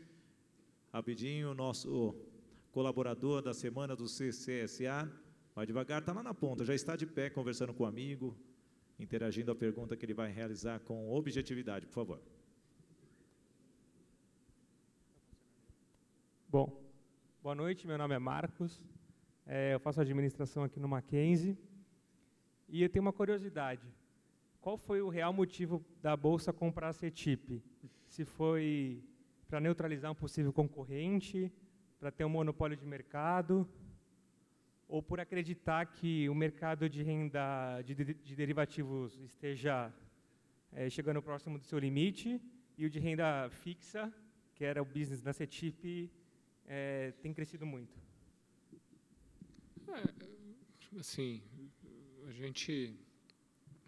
Rapidinho, nosso colaborador da semana do CCSA. Vai devagar, está lá na ponta, já está de pé conversando com o amigo, interagindo a pergunta que ele vai realizar com objetividade, por favor. Bom, boa noite, meu nome é Marcos, é, eu faço administração aqui no Mackenzie e eu tenho uma curiosidade. Qual foi o real motivo da Bolsa comprar a CETIP? Se foi para neutralizar um possível concorrente, para ter um monopólio de mercado, ou por acreditar que o mercado de renda de, de derivativos esteja é, chegando próximo do seu limite e o de renda fixa, que era o business da CETIP, é, tem crescido muito? É, assim, a gente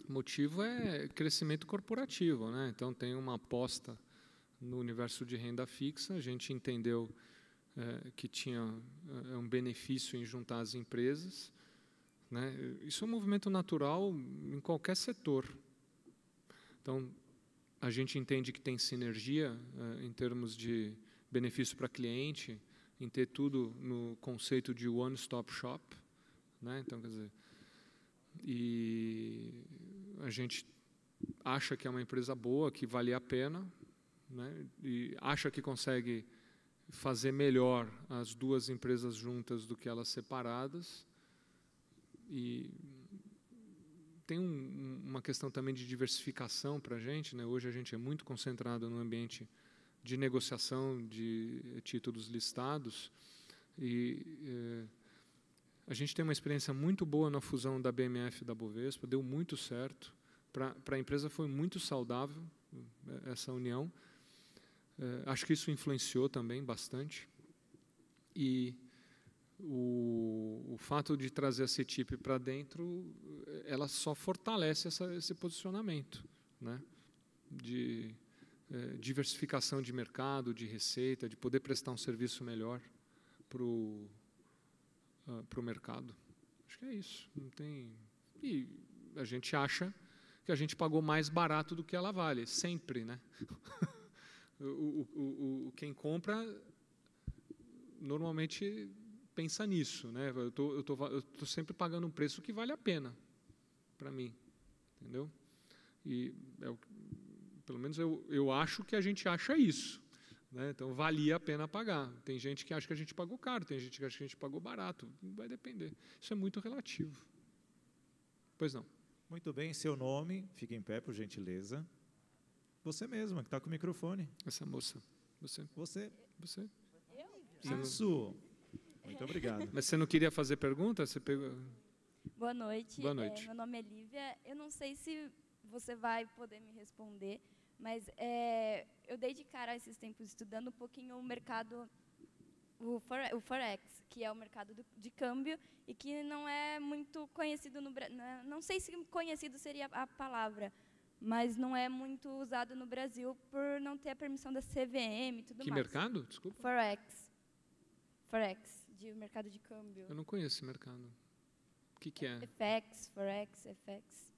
o motivo é crescimento corporativo, né? Então tem uma aposta no universo de renda fixa. A gente entendeu é, que tinha é, um benefício em juntar as empresas. Né? Isso é um movimento natural em qualquer setor. Então, a gente entende que tem sinergia é, em termos de benefício para cliente, em ter tudo no conceito de one-stop shop. Né? Então, quer dizer, e a gente acha que é uma empresa boa, que vale a pena, né? e acha que consegue fazer melhor as duas empresas juntas do que elas separadas. E tem um, uma questão também de diversificação para a gente. Né? Hoje a gente é muito concentrado no ambiente de negociação de títulos listados e eh, a gente tem uma experiência muito boa na fusão da BMF e da Bovespa, deu muito certo. Para a empresa foi muito saudável eh, essa união. É, acho que isso influenciou também bastante. E o, o fato de trazer a CETIP para dentro, ela só fortalece essa, esse posicionamento, né? de é, diversificação de mercado, de receita, de poder prestar um serviço melhor para o uh, pro mercado. Acho que é isso. Não tem... E a gente acha que a gente pagou mais barato do que ela vale, sempre, né? <laughs> o, o, o, quem compra normalmente pensa nisso, né? Eu tô, eu tô, eu tô sempre pagando um preço que vale a pena para mim, entendeu? E é, pelo menos eu, eu acho que a gente acha isso. Né? Então valia a pena pagar. Tem gente que acha que a gente pagou caro, tem gente que acha que a gente pagou barato. Vai depender. Isso é muito relativo. Pois não. Muito bem, seu nome, fique em pé, por gentileza. Você mesma, que está com o microfone. Essa moça. Você. Você. Você. Eu? Isso. Muito obrigado. <laughs> Mas você não queria fazer pergunta? Você pegou... Boa noite. Boa noite. É, meu nome é Lívia. Eu não sei se você vai poder me responder, mas é, eu dei de cara esses tempos estudando um pouquinho o mercado, o, o Forex, que é o mercado do, de câmbio e que não é muito conhecido no Brasil. Né, não sei se conhecido seria a palavra, mas não é muito usado no Brasil por não ter a permissão da CVM e tudo que mais. Que mercado? Desculpa. Forex. Forex, de mercado de câmbio. Eu não conheço esse mercado. O que, que é? FX, Forex, FX.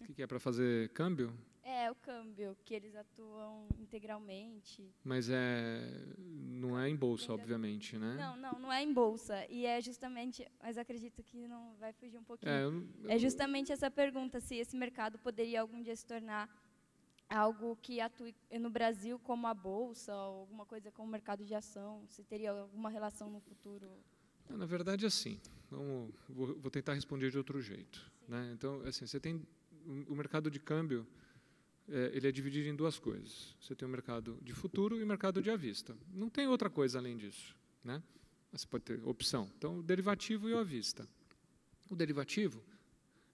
O que, que é para fazer câmbio? É, o câmbio, que eles atuam integralmente. Mas é, não é em bolsa, obviamente, né? Não, não, não é em bolsa. E é justamente, mas acredito que não vai fugir um pouquinho. É, eu, eu, é justamente essa pergunta, se esse mercado poderia algum dia se tornar algo que atue no Brasil como a bolsa, ou alguma coisa como o mercado de ação, se teria alguma relação no futuro? Na verdade, assim, vamos, vou, vou tentar responder de outro jeito. Né? Então, assim, você tem o mercado de câmbio, é, ele é dividido em duas coisas. Você tem o mercado de futuro e o mercado de à vista. Não tem outra coisa além disso. Né? Você pode ter opção. Então, o derivativo e o à vista. O derivativo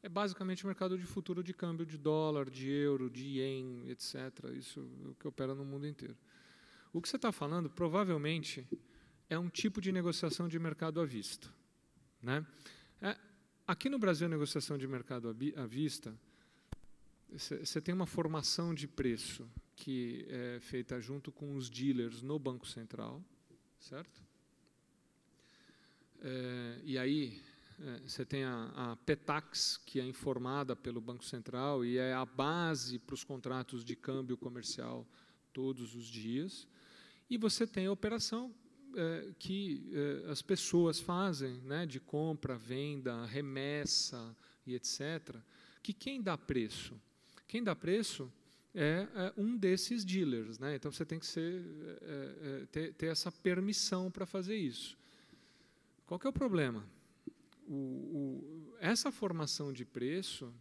é basicamente o mercado de futuro de câmbio de dólar, de euro, de ien, etc. Isso é o que opera no mundo inteiro. O que você está falando, provavelmente, é um tipo de negociação de mercado à vista. Né? É, aqui no Brasil, a negociação de mercado à vista você tem uma formação de preço que é feita junto com os dealers no Banco Central, certo? É, e aí você é, tem a, a, PETAX, que é informada pelo Banco Central e é a base para os contratos de câmbio comercial todos os dias. E você tem a operação é, que é, as pessoas fazem, né, de compra, venda, remessa e etc., que quem dá preço? Quem dá preço é, é um desses dealers. Né? Então, você tem que ser, é, é, ter, ter, essa permissão para fazer isso. Qual é o problema? O, o, essa formação de preço,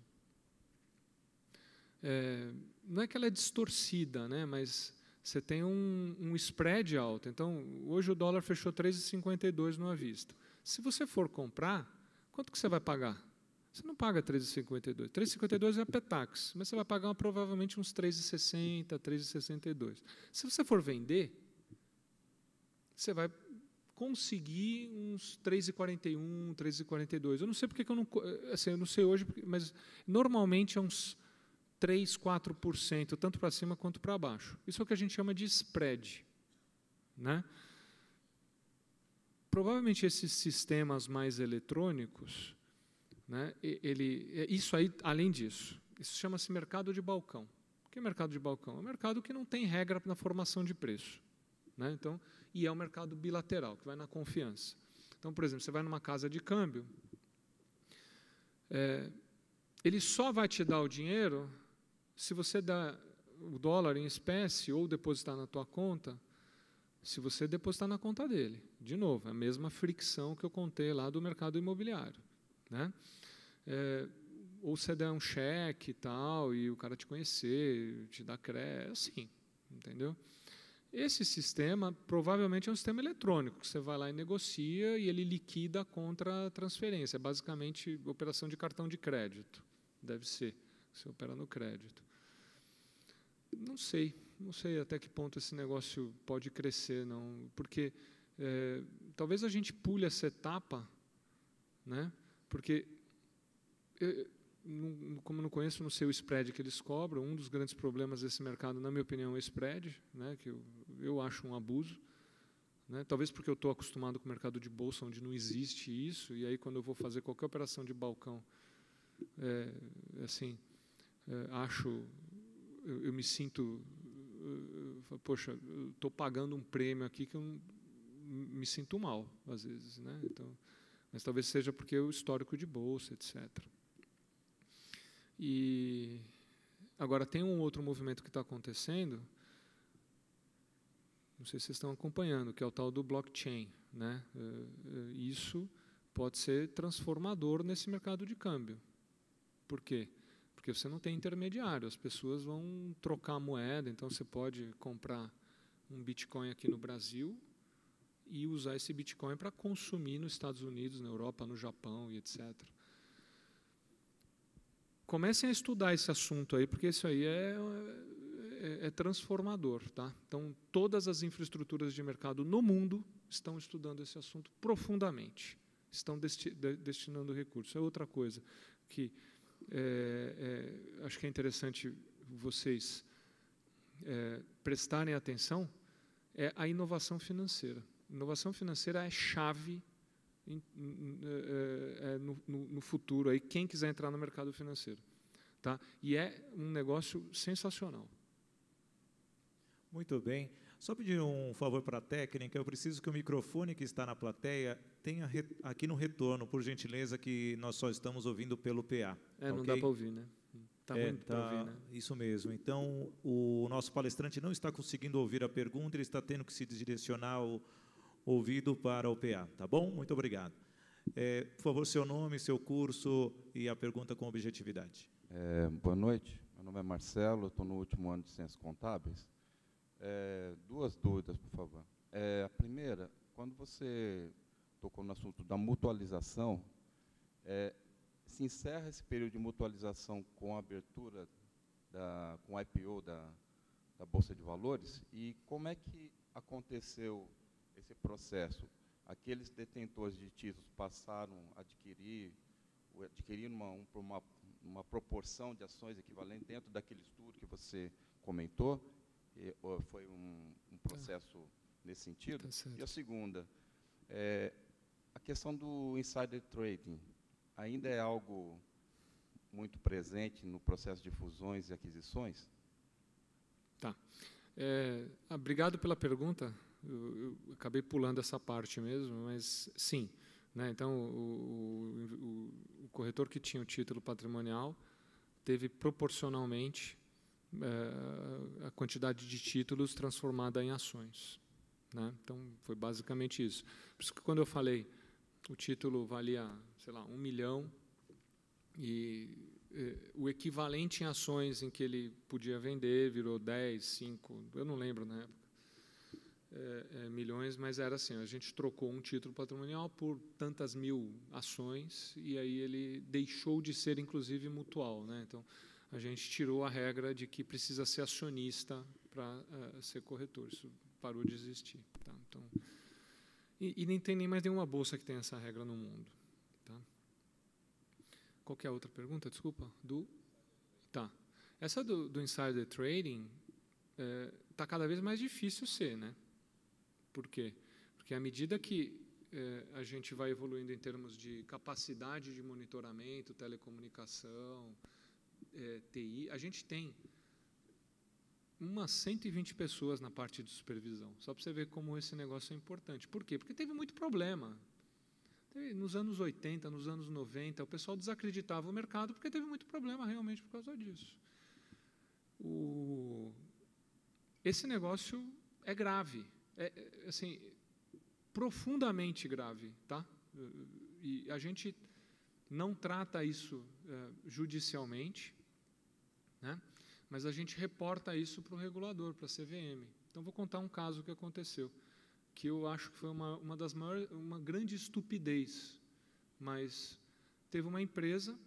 é, não é que ela é distorcida, né? mas você tem um, um spread alto. Então, hoje o dólar fechou 3,52 no à vista. Se você for comprar, quanto que você vai pagar? Você não paga 3,52. 3,52 é a Petax, mas você vai pagar provavelmente uns 3,60, 3,62. Se você for vender, você vai conseguir uns 3,41, 3,42. Eu não sei porque que eu não, assim, eu não sei hoje, mas normalmente é uns 3, 4%, tanto para cima quanto para baixo. Isso é o que a gente chama de spread, né? Provavelmente esses sistemas mais eletrônicos, né, ele, é, isso aí, além disso, isso chama-se mercado de balcão. O que é mercado de balcão? É um mercado que não tem regra na formação de preço. Né? Então, e é um mercado bilateral, que vai na confiança. Então, por exemplo, você vai numa casa de câmbio, é, ele só vai te dar o dinheiro se você dá o dólar em espécie ou depositar na tua conta, se você depositar na conta dele. De novo, é a mesma fricção que eu contei lá do mercado imobiliário. Né? É, ou você der um cheque e tal, e o cara te conhecer, te dar crédito, assim, entendeu? Esse sistema provavelmente é um sistema eletrônico, que você vai lá e negocia e ele liquida contra a transferência. É basicamente operação de cartão de crédito. Deve ser, você opera no crédito. Não sei, não sei até que ponto esse negócio pode crescer, não, porque é, talvez a gente pule essa etapa, né? Porque, como não conheço, não sei o spread que eles cobram. Um dos grandes problemas desse mercado, na minha opinião, é o spread, né, que eu, eu acho um abuso. Né, talvez porque eu estou acostumado com o mercado de bolsa, onde não existe isso, e aí quando eu vou fazer qualquer operação de balcão, é, assim, é, acho, eu, eu, me sinto, poxa, estou pagando um prêmio aqui que eu me sinto mal, às vezes. Né, então, mas talvez seja porque o histórico de bolsa, etc. E agora tem um outro movimento que está acontecendo, não sei se vocês estão acompanhando, que é o tal do blockchain. Né? Eh, eh, isso pode ser transformador nesse mercado de câmbio. Por quê? Porque você não tem intermediário, as pessoas vão trocar moeda, então você pode comprar um Bitcoin aqui no Brasil e usar esse Bitcoin para consumir nos Estados Unidos, na Europa, no Japão e etc. Comecem a estudar esse assunto aí, porque isso aí é, é, é transformador. Tá? Então, todas as infraestruturas de mercado no mundo estão estudando esse assunto profundamente, estão desti destinando recursos. É outra coisa que é, é, acho que é interessante vocês é, prestarem atenção é a inovação financeira. Inovação financeira é chave em, é, é, no, futuro aí quem quiser entrar no mercado financeiro, tá? E é um negócio sensacional. Muito bem. Só pedir um favor para a técnica, eu preciso que o microfone que está na plateia tenha aqui no retorno, por gentileza, que nós só estamos ouvindo pelo PA. É, não okay? dá para ouvir, né? Tá é, tá, ouvir, né? Isso mesmo. Então, o nosso palestrante não está conseguindo ouvir a pergunta, ele está tendo que se direcionar ao ouvido para o PA, tá bom? Muito obrigado. É, por favor, seu nome, seu curso e a pergunta com objetividade. É, boa noite, meu nome é Marcelo, estou no último ano de Ciências Contábeis. É, duas dúvidas, por favor. É, a primeira, quando você tocou no assunto da mutualização, é, se encerra esse período de mutualização com a abertura, da, com o IPO da, da Bolsa de Valores, e como é que aconteceu esse processo, aqueles detentores de títulos passaram a adquirir, adquirir uma, uma, uma proporção de ações equivalente dentro daquele estudo que você comentou? E, foi um, um processo tá. nesse sentido? Tá e a segunda, é, a questão do insider trading ainda é algo muito presente no processo de fusões e aquisições? Tá. É, obrigado pela pergunta eu, acabei pulando essa parte mesmo, mas sim. Né? Então, o, o, o, corretor que tinha o título patrimonial teve proporcionalmente é, a quantidade de títulos transformada em ações. Né? Então, foi basicamente isso. Por isso que quando eu falei o título valia, sei lá, um milhão e eh, o equivalente em ações em que ele podia vender virou 10, 5, eu não lembro na época é, é, milhões, mas era assim: a gente trocou um título patrimonial por tantas mil ações e aí ele deixou de ser, inclusive, mutual. Né? Então, a gente tirou a regra de que precisa ser acionista para uh, ser corretor. Isso parou de existir. Tá? Então, e, e, nem tem nem mais nenhuma bolsa que tenha essa regra no mundo. Tá? Qualquer outra pergunta? Desculpa. Do? Tá. Essa do, do insider trading está é, cada vez mais difícil ser, né? Por quê? Porque à medida que é, a gente vai evoluindo em termos de capacidade de monitoramento, telecomunicação, é, TI, a gente tem umas 120 pessoas na parte de supervisão. Só para você ver como esse negócio é importante. Por quê? Porque teve muito problema. Nos anos 80, nos anos 90, o pessoal desacreditava o mercado porque teve muito problema realmente por causa disso. O... Esse negócio é grave, é, é assim, profundamente grave, tá? E a gente não trata isso é, judicialmente, né? mas a gente reporta isso para o regulador, para a CVM. Então, vou contar um caso que aconteceu, que eu acho que foi uma, uma das maiores, uma grande estupidez, mas teve uma empresa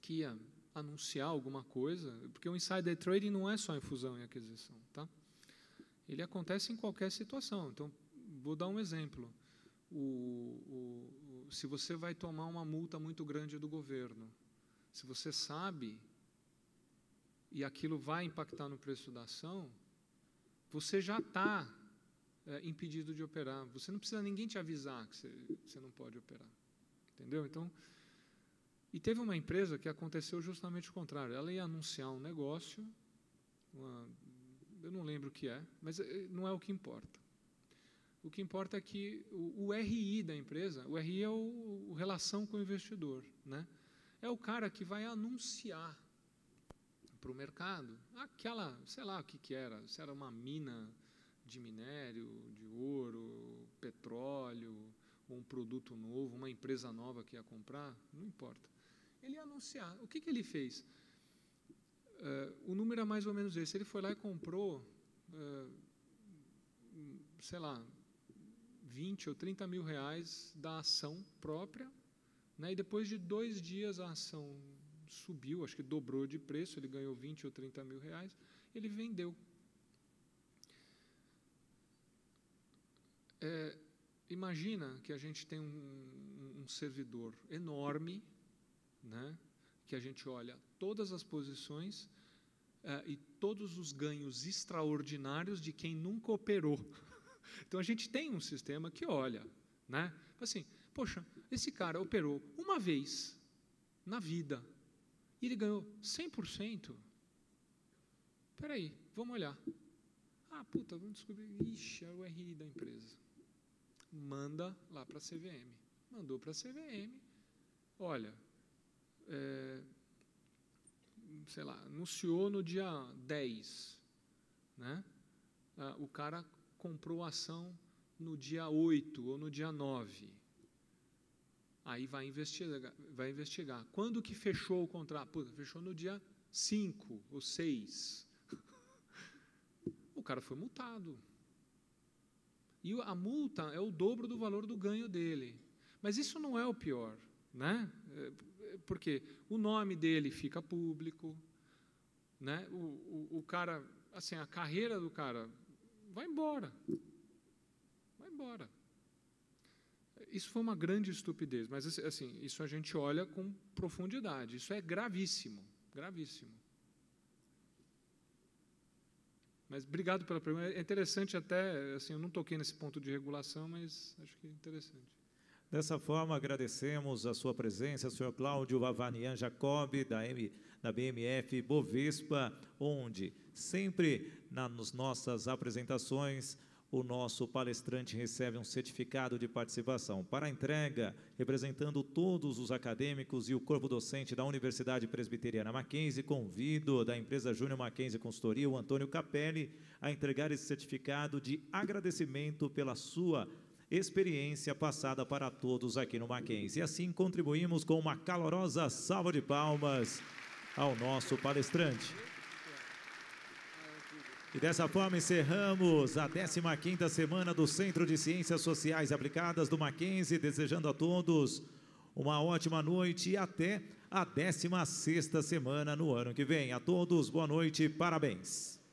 que ia anunciar alguma coisa, porque o insider trading não é só em fusão e aquisição, tá? Ele acontece em qualquer situação. Então, vou dar um exemplo. O, o, se você vai tomar uma multa muito grande do governo, se você sabe e aquilo vai impactar no preço da ação, você já está é, impedido de operar. Você não precisa ninguém te avisar que você, você não pode operar. Entendeu? Então, e teve uma empresa que aconteceu justamente o contrário. Ela ia anunciar um negócio, uma, eu não lembro o que é, mas é, não é o que importa. O que importa é que o, o RI da empresa, o RI é o, o relação com o investidor, né? É o cara que vai anunciar para o mercado, aquela, sei lá o que, que era, se era uma mina de minério, de ouro, petróleo, ou um produto novo, uma empresa nova que ia comprar, não importa. Ele ia anunciar. O que, que ele fez? Uh, o número é mais ou menos esse. Ele foi lá e comprou, uh, sei lá, 20 ou 30 mil reais da ação própria, né, e depois de dois dias a ação subiu, acho que dobrou de preço, ele ganhou 20 ou 30 mil reais, ele vendeu. É, imagina que a gente tem um, um servidor enorme, né, que a gente olha todas as posições é, e todos os ganhos extraordinários de quem nunca operou. <laughs> Então a gente tem um sistema que olha, né? Assim, poxa, esse cara operou uma vez na vida, e ele ganhou 100%. Espera aí, vamos olhar. Ah, puta, vamos descobrir. Ixi, é o RI da empresa. Manda lá para a CVM. Mandou para a CVM. Olha, é, sei lá, anunciou no dia 10. Né? Ah, o cara comprou a ação no dia 8 ou no dia 9. Aí vai investigar, vai investigar. Quando que fechou o contrato? Puta, fechou no dia 5 ou 6. <laughs> o cara foi multado. E a multa é o dobro do valor do ganho dele. Mas isso não é o pior, né? Porque o nome dele fica público, né? O, o, o cara, assim, a carreira do cara vai embora. Vai embora. Isso foi uma grande estupidez, mas assim, assim, isso a gente olha com profundidade. Isso é gravíssimo, gravíssimo. Mas obrigado pela pergunta. É interessante até, assim, eu não toquei nesse ponto de regulação, mas acho que é interessante. Dessa forma, agradecemos a sua presença, senhor Cláudio Vavanian Jacob, da, M, da BMF Bovespa, onde sempre nas nossas apresentações o nosso palestrante recebe um certificado de participação. Para entrega, representando todos os acadêmicos e o corpo docente da Universidade Presbiteriana Mackenzie, convido da empresa Júnior Mackenzie Consultoria, o Antônio Capelli, a entregar esse certificado de agradecimento pela sua experiência passada para todos aqui no Mackenzie. E assim contribuímos com uma calorosa salva de palmas ao nosso palestrante. E dessa forma encerramos a 15ª semana do Centro de Ciências Sociais Aplicadas do Mackenzie, desejando a todos uma ótima noite e até a 16ª semana no ano que vem. A todos, boa noite, parabéns.